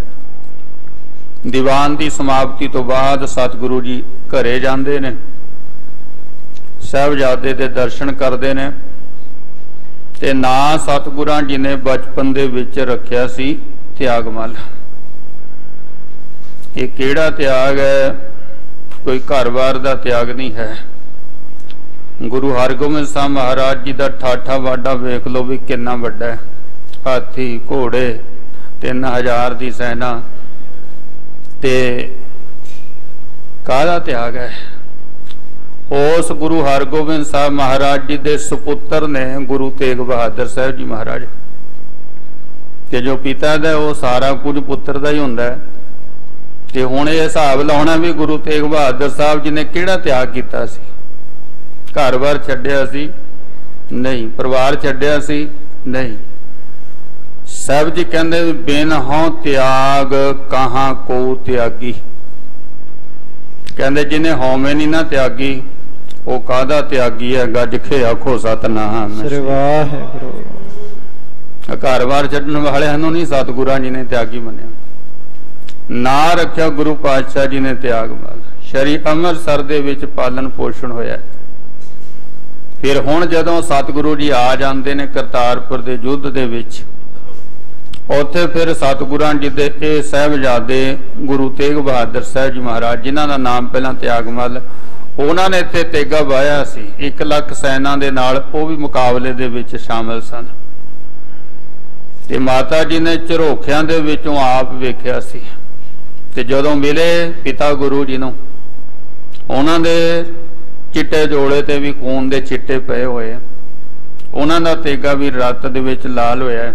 Speaker 1: ਦੀਵਾਨ ਦੀ ਸਮਾਪਤੀ ਤੋਂ ਬਾਅਦ ਸਤਿਗੁਰੂ ਜੀ ਘਰੇ ਜਾਂਦੇ ਨੇ। ਸਹਿਬਜ਼ਾਦੇ ਦੇ ਦਰਸ਼ਨ ਕਰਦੇ ਨੇ ਤੇ ਨਾ ਸਤਿਗੁਰਾਂ ਜੀ ਨੇ ਬਚਪਨ ਦੇ ਵਿੱਚ ਰੱਖਿਆ ਸੀ ਤਿਆਗਮਲ। ਇਹ ਕਿਹੜਾ ਤਿਆਗ ਹੈ? ਕੋਈ ਘਰ-ਬਾਰ ਦਾ ਤਿਆਗ ਨਹੀਂ ਹੈ। ਗੁਰੂ ਹਰਗੋਬਿੰਦ ਸਾਹਿਬ ਮਹਾਰਾਜ ਜੀ ਦਾ ਠਾਠਾ ਵਾਡਾ ਵੇਖ ਲਓ ਵੀ ਕਿੰਨਾ ਵੱਡਾ ਹੈ। ਹਾਥੀ, ਘੋੜੇ 3000 ਦੀ ਸੈਨਾ ਤੇ ਕਾਹਦਾ ਤਿਆਗ ਹੈ? ਉਸ ਗੁਰੂ ਹਰਗੋਬਿੰਦ ਸਾਹਿਬ ਮਹਾਰਾਜ ਜੀ ਦੇ ਸੁਪੁੱਤਰ ਨੇ ਗੁਰੂ ਤੇਗ ਬਹਾਦਰ ਸਾਹਿਬ ਜੀ ਮਹਾਰਾਜ। ਤੇ ਜੋ ਪਿਤਾ ਦਾ ਉਹ ਸਾਰਾ ਕੁਝ ਪੁੱਤਰ ਦਾ ਹੀ ਹੁੰਦਾ ਹੈ। ਤੇ ਹੁਣ ਇਹ ਹਿਸਾਬ ਲਾਉਣਾ ਵੀ ਗੁਰੂ ਤੇਗ ਬਹਾਦਰ ਸਾਹਿਬ ਜੀ ਨੇ ਕਿਹੜਾ ਤਿਆਗ ਕੀਤਾ ਸੀ? ਘਰ-ਬਾਰ ਛੱਡਿਆ ਸੀ? ਨਹੀਂ। ਪਰਿਵਾਰ ਛੱਡਿਆ ਸੀ? ਨਹੀਂ। ਸਭ ਜੀ ਕਹਿੰਦੇ ਬਿਨ ਹਉ ਤਿਆਗ ਕਹਾਂ ਕੋ ਤਿਆਗੀ? ਕਹਿੰਦੇ ਜਿਹਨੇ ਹਉਮੈ ਨਹੀਂ ਨਾ ਤਿਆਗੀ ਉਹ ਕਾਦਾ ਤਿਆਗੀ ਹੈ? ਗੱਜ ਖੇ ਆਖੋ ਸਤਨਾਮ।
Speaker 2: ਸ੍ਰੀ ਵਾਹਿਗੁਰੂ।
Speaker 1: ਘਰ-ਬਾਰ ਛੱਡਣ ਵਾਲਿਆਂ ਨੂੰ ਨਹੀਂ ਸਤਿਗੁਰਾਂ ਜੀ ਨੇ ਤਿਆਗੀ ਮੰਨਿਆ। ਨਾ ਰੱਖਿਆ ਗੁਰੂ ਪਾਤਸ਼ਾਹ ਜੀ ਨੇ ਤਿਆਗ ਮਾਲ। ਸ਼ਰੀ ਅੰਮ੍ਰਿਤਸਰ ਦੇ ਵਿੱਚ ਪਾਲਣ ਪੋਸ਼ਣ ਹੋਇਆ। ਫਿਰ ਹੁਣ ਜਦੋਂ ਸਤਿਗੁਰੂ ਜੀ ਆ ਜਾਂਦੇ ਨੇ ਕਰਤਾਰਪੁਰ ਦੇ ਯੁੱਧ ਦੇ ਵਿੱਚ ਉੱਥੇ ਫਿਰ ਸਤਿਗੁਰਾਂ ਜੀ ਦੇ ਇਹ ਸਹਿਬਜ਼ਾਦੇ ਗੁਰੂ ਤੇਗ ਬਹਾਦਰ ਸਾਹਿਬ ਜੀ ਮਹਾਰਾਜ, ਜਿਨ੍ਹਾਂ ਦਾ ਨਾਮ ਪਹਿਲਾਂ ਤਿਆਗਮਲ, ਉਹਨਾਂ ਨੇ ਇੱਥੇ ਤੇਗਾ ਵਾਇਆ ਸੀ। 1 ਲੱਖ ਸੈਨਾ ਦੇ ਨਾਲ ਉਹ ਵੀ ਮੁਕਾਬਲੇ ਦੇ ਵਿੱਚ ਸ਼ਾਮਲ ਸਨ। ਤੇ ਮਾਤਾ ਜੀ ਨੇ ਝਰੋਖਿਆਂ ਦੇ ਵਿੱਚੋਂ ਆਪ ਵੇਖਿਆ ਸੀ। ਤੇ ਜਦੋਂ ਮਿਲੇ ਪਿਤਾ ਗੁਰੂ ਜੀ ਨੂੰ, ਉਹਨਾਂ ਦੇ ਚਿੱਟੇ ਜੋੜੇ ਤੇ ਵੀ ਖੂਨ ਦੇ ਚਿੱਟੇ ਪਏ ਹੋਏ ਆ। ਉਹਨਾਂ ਦਾ ਤੇਗਾ ਵੀ ਰਤ ਦੇ ਵਿੱਚ ਲਾਲ ਹੋਇਆ।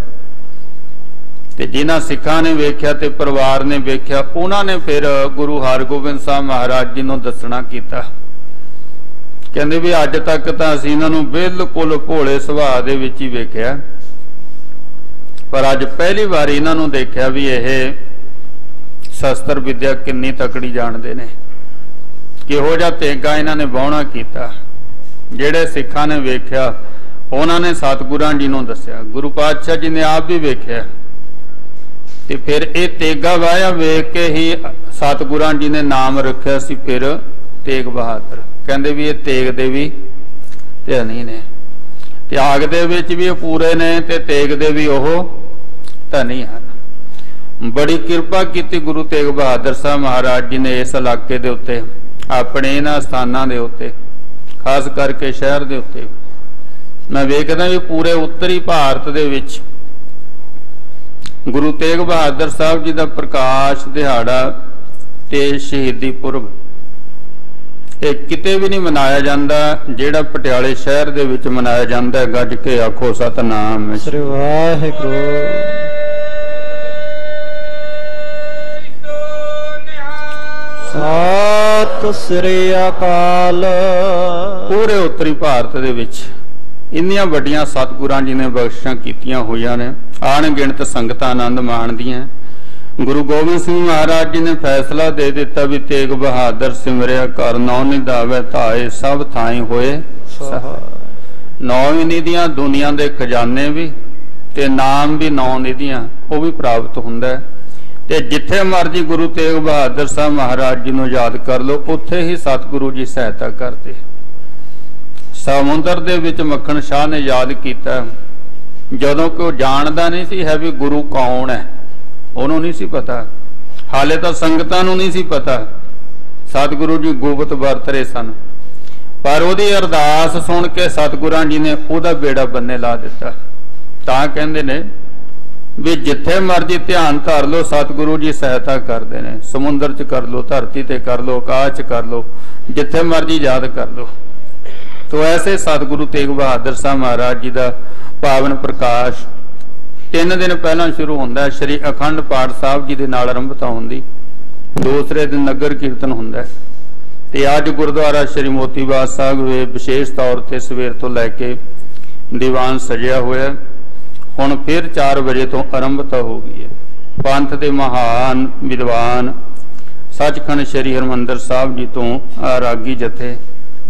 Speaker 1: ਤੇ ਜਿਨ੍ਹਾਂ ਸਿੱਖਾਂ ਨੇ ਵੇਖਿਆ ਤੇ ਪਰਿਵਾਰ ਨੇ ਵੇਖਿਆ, ਉਹਨਾਂ ਨੇ ਫਿਰ ਗੁਰੂ ਹਰਗੋਬਿੰਦ ਸਾਹਿਬ ਮਹਾਰਾਜ ਜੀ ਨੂੰ ਦੱਸਣਾ ਕੀਤਾ। ਕਹਿੰਦੇ ਵੀ ਅੱਜ ਤੱਕ ਤਾਂ ਅਸੀਂ ਇਹਨਾਂ ਨੂੰ ਬਿਲਕੁਲ ਭੋਲੇ ਸੁਭਾਅ ਦੇ ਵਿੱਚ ਹੀ ਵੇਖਿਆ। ਪਰ ਅੱਜ ਪਹਿਲੀ ਵਾਰ ਇਹਨਾਂ ਨੂੰ ਦੇਖਿਆ ਵੀ ਇਹ ਸ਼ਸਤਰ ਵਿਦਿਆ ਕਿੰਨੀ ਤਕੜੀ ਜਾਣਦੇ ਨੇ। ਕਿਹੋ ਜਿਹਾ ਤੇਗਾ ਇਹਨਾਂ ਨੇ ਬਾਉਣਾ ਕੀਤਾ। ਜਿਹੜੇ ਸਿੱਖਾਂ ਨੇ ਵੇਖਿਆ, ਉਹਨਾਂ ਨੇ ਸਤਿਗੁਰਾਂ ਜੀ ਨੂੰ ਦੱਸਿਆ। ਗੁਰੂ ਪਾਤਸ਼ਾਹ ਜੀ ਨੇ ਆਪ ਵੀ ਵੇਖਿਆ। ਤੇ ਫਿਰ ਇਹ ਤੇਗਾ ਵਾਇਆ ਵੇਖ ਕੇ ਹੀ ਸਤਿਗੁਰਾਂ ਜੀ ਨੇ ਨਾਮ ਰੱਖਿਆ ਸੀ ਫਿਰ ਤੇਗ ਬਹਾਦਰ। ਕਹਿੰਦੇ ਵੀ ਇਹ ਤੇਗ ਦੇ ਵੀ ਧਨੀ ਨੇ। ਤਿਆਗ ਦੇ ਵਿੱਚ ਵੀ ਇਹ ਪੂਰੇ ਨੇ ਤੇ ਤੇਗ ਦੇ ਵੀ ਉਹ ਧਨੀ ਹਨ। ਬੜੀ ਕਿਰਪਾ ਕੀਤੀ ਗੁਰੂ ਤੇਗ ਬਹਾਦਰ ਸਾਹਿਬ ਮਹਾਰਾਜ ਜੀ ਨੇ ਇਸ ਇਲਾਕੇ ਦੇ ਉੱਤੇ, ਆਪਣੇ ਇਹਨਾਂ ਸਥਾਨਾਂ ਦੇ ਉੱਤੇ, ਖਾਸ ਕਰਕੇ ਸ਼ਹਿਰ ਦੇ ਉੱਤੇ। ਮੈਂ ਵੇਖਦਾ ਵੀ ਪੂਰੇ ਉੱਤਰੀ ਭਾਰਤ ਦੇ ਵਿੱਚ ਗੁਰੂ ਤੇਗ ਬਹਾਦਰ ਸਾਹਿਬ ਜੀ ਦਾ ਪ੍ਰਕਾਸ਼ ਦਿਹਾੜਾ ਤੇ ਸ਼ਹੀਦੀ ਪੁਰਬ। ਇਹ ਕਿਤੇ ਵੀ ਨਹੀਂ ਮਨਾਇਆ ਜਾਂਦਾ ਜਿਹੜਾ ਪਟਿਆਲੇ ਸ਼ਹਿਰ ਦੇ ਵਿੱਚ ਮਨਾਇਆ ਜਾਂਦਾ ਗੱਜ ਕੇ ਆਖੋ ਸਤਨਾਮ।
Speaker 2: ਸ੍ਰੀ ਵਾਹਿਗੁਰੂ। ਸਤਿ ਸ੍ਰੀ ਅਕਾਲ।
Speaker 1: ਪੂਰੇ ਉੱਤਰੀ ਭਾਰਤ ਦੇ ਵਿੱਚ। ਇੰਨੀਆਂ ਵੱਡੀਆਂ ਸਤਿਗੁਰਾਂ ਜੀ ਨੇ ਬਖਸ਼ਿਸ਼ਾਂ ਕੀਤੀਆਂ ਹੋਈਆਂ ਨੇ ਅਣਗਿਣਤ ਸੰਗਤਾਂ ਆਨੰਦ ਮਾਣਦੀਆਂ ਗੁਰੂ ਗੋਬਿੰਦ ਸਿੰਘ ਮਹਾਰਾਜ ਜੀ ਨੇ ਫੈਸਲਾ ਦੇ ਦਿੱਤਾ ਵੀ ਤੇਗ ਬਹਾਦਰ ਸਿਮਰਿਆ ਕਰ ਨੌ ਨਿਧਾਵੇ ਧਾਏ ਸਭ ਥਾਈ ਹੋਏ। ਨੌ ਨਿਧੀਆਂ ਦੁਨੀਆ ਦੇ ਖਜ਼ਾਨੇ ਵੀ ਤੇ ਨਾਮ ਵੀ ਨੌ ਨਿਧੀਆਂ ਉਹ ਵੀ ਪ੍ਰਾਪਤ ਹੁੰਦਾ ਹੈ। ਤੇ ਜਿੱਥੇ ਮਰਜ਼ੀ ਗੁਰੂ ਤੇਗ ਬਹਾਦਰ ਸਾਹਿਬ ਮਹਾਰਾਜ ਜੀ ਨੂੰ ਯਾਦ ਕਰ ਲਓ, ਉੱਥੇ ਹੀ ਸਤਿਗੁਰੂ ਜੀ ਸਹਾਇਤਾ ਕਰਦੇ। ਸਮੁੰਦਰ ਦੇ ਵਿੱਚ ਮੱਖਣ ਸ਼ਾਹ ਨੇ ਯਾਦ ਕੀਤਾ। ਜਦੋਂ ਕਿ ਉਹ ਜਾਣਦਾ ਨਹੀਂ ਸੀ ਹੈ ਵੀ ਗੁਰੂ ਕੌਣ ਹੈ। ਉਹਨੂੰ ਨਹੀਂ ਸੀ ਪਤਾ। ਹਾਲੇ ਤਾਂ ਸੰਗਤਾਂ ਨੂੰ ਨਹੀਂ ਸੀ ਪਤਾ। ਸਤਿਗੁਰੂ ਜੀ ਗੁਬਤ ਵਰਤ ਰਹੇ ਸਨ। ਪਰ ਉਹਦੀ ਅਰਦਾਸ ਸੁਣ ਕੇ ਸਤਿਗੁਰਾਂ ਜੀ ਨੇ ਉਹਦਾ ਬੇੜਾ ਬੰਨੇ ਲਾ ਦਿੱਤਾ। ਤਾਂ ਕਹਿੰਦੇ ਨੇ ਵੀ ਜਿੱਥੇ ਮਰਜ਼ੀ ਧਿਆਨ ਧਰ ਲੋ ਸਤਿਗੁਰੂ ਜੀ ਸਹਾਇਤਾ ਕਰਦੇ ਨੇ। ਸਮੁੰਦਰ 'ਚ ਕਰ ਲੋ ਧਰਤੀ ਤੇ ਕਰ ਲੋ ਆਕਾਸ਼ 'ਚ ਕਰ ਲੋ ਜਿੱਥੇ ਮਰਜ਼ੀ ਯਾਦ ਕਰ ਲੋ ਤੋ ਐਸੇ ਸਤਿਗੁਰੂ ਤੇਗ ਬਹਾਦਰ ਸਾਹਿਬ ਮਹਾਰਾਜ ਜੀ ਦਾ ਪਾਵਨ ਪ੍ਰਕਾਸ਼ ਤਿੰਨ ਦਿਨ ਪਹਿਲਾਂ ਸ਼ੁਰੂ ਹੁੰਦਾ ਹੈ, ਸ਼੍ਰੀ ਅਖੰਡ ਪਾਠ ਸਾਹਿਬ ਜੀ ਦੇ ਨਾਲ ਆਰੰਭਤਾ ਹੁੰਦੀ, ਦੂਸਰੇ ਦਿਨ ਨਗਰ ਕੀਰਤਨ ਹੁੰਦਾ ਹੈ। ਤੇ ਅੱਜ ਗੁਰਦੁਆਰਾ ਸ਼੍ਰੀ ਮੋਤੀਬਾਗ ਸਾਹਿਬ ਵਿੱਚ ਵਿਸ਼ੇਸ਼ ਤੌਰ ਤੇ ਸਵੇਰ ਤੋਂ ਲੈ ਕੇ ਦੀਵਾਨ ਸਜਿਆ ਹੋਇਆ ਹੁਣ ਫਿਰ 4 ਵਜੇ ਤੋਂ ਆਰੰਭਤਾ ਹੋ ਗਈ ਹੈ। ਪੰਥ ਦੇ ਮਹਾਨ ਵਿਦਵਾਨ ਸੱਚਖੰਡ ਸ੍ਰੀ ਹਰਮੰਦਰ ਸਾਹਿਬ ਜੀ ਤੋਂ ਰਾਗੀ ਜਥੇ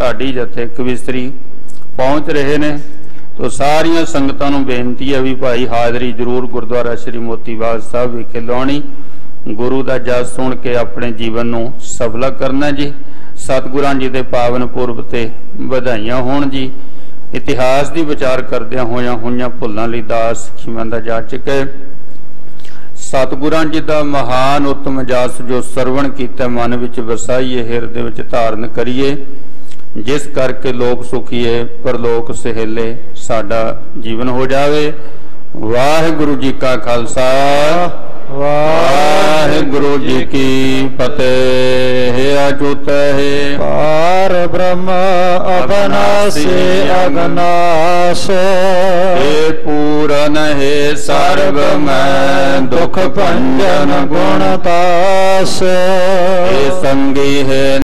Speaker 1: ਢਾਡੀ ਜਥੇ ਕਵਿਸਤਰੀ ਪਹੁੰਚ ਰਹੇ ਨੇ, ਤੋ ਸਾਰੀਆਂ ਸੰਗਤਾਂ ਨੂੰ ਬੇਨਤੀ ਹੈ ਵੀ ਭਾਈ ਹਾਜ਼ਰੀ ਜ਼ਰੂਰ ਗੁਰਦੁਆਰਾ ਸ੍ਰੀ ਮੋਤੀਬਾਗ ਸਾਹਿਬ ਵਿਖੇ ਲਾਉਣੀ। ਗੁਰੂ ਦਾ ਜਸ ਸੁਣ ਕੇ ਆਪਣੇ ਜੀਵਨ ਨੂੰ ਸਫਲਾ ਕਰਨਾ ਜੀ। ਸਤਿਗੁਰਾਂ ਜੀ ਦੇ ਪਾਵਨ ਪੁਰਬ ਤੇ ਵਧਾਈਆਂ ਹੋਣ ਜੀ। ਇਤਿਹਾਸ ਦੀ ਵਿਚਾਰ ਕਰਦਿਆਂ ਹੋਇਆਂ ਹੋਈਆਂ ਭੁੱਲਾਂ ਲਈ ਦਾਸ ਖਿਮਾ ਦਾ ਜਾਚਕ ਹੈ। ਸਤਿਗੁਰਾਂ ਜੀ ਦਾ ਮਹਾਨ ਉਤਮ ਜਸ ਜੋ ਸਰਵਣ ਕੀਤਾ ਮਨ ਵਿੱਚ ਵਸਾਈਏ, ਹਿਰਦੇ ਵਿੱਚ ਧਾਰਨ ਕਰੀਏ। ਜਿਸ ਕਰਕੇ ਲੋਕ ਸੁਖੀਏ ਪਰਲੋਕ ਸਹਿਲੇ ਸਾਡਾ ਜੀਵਨ ਹੋ ਜਾਵੇ। ਵਾਹਿਗੁਰੂ ਜੀ ਕਾ ਖਾਲਸਾ। ਵਾਹਿਗੁਰੂ ਜੀ ਕੀ ਫਤਿਹ। ਅਜੁਤ ਹੈ
Speaker 2: ਪਾਰ ਬ੍ਰਹਮ ਅਬਨਾਸੀ ਅਗਨਾਸ।
Speaker 1: ਏ ਪੂਰਨ ਹੈ ਸਰਬ ਮੈਂ ਦੁਖ ਭੰਜਨ ਗੁਣ
Speaker 2: ਗੁਣਤਾਸ
Speaker 1: ਏ ਸੰਗੀ ਹੈ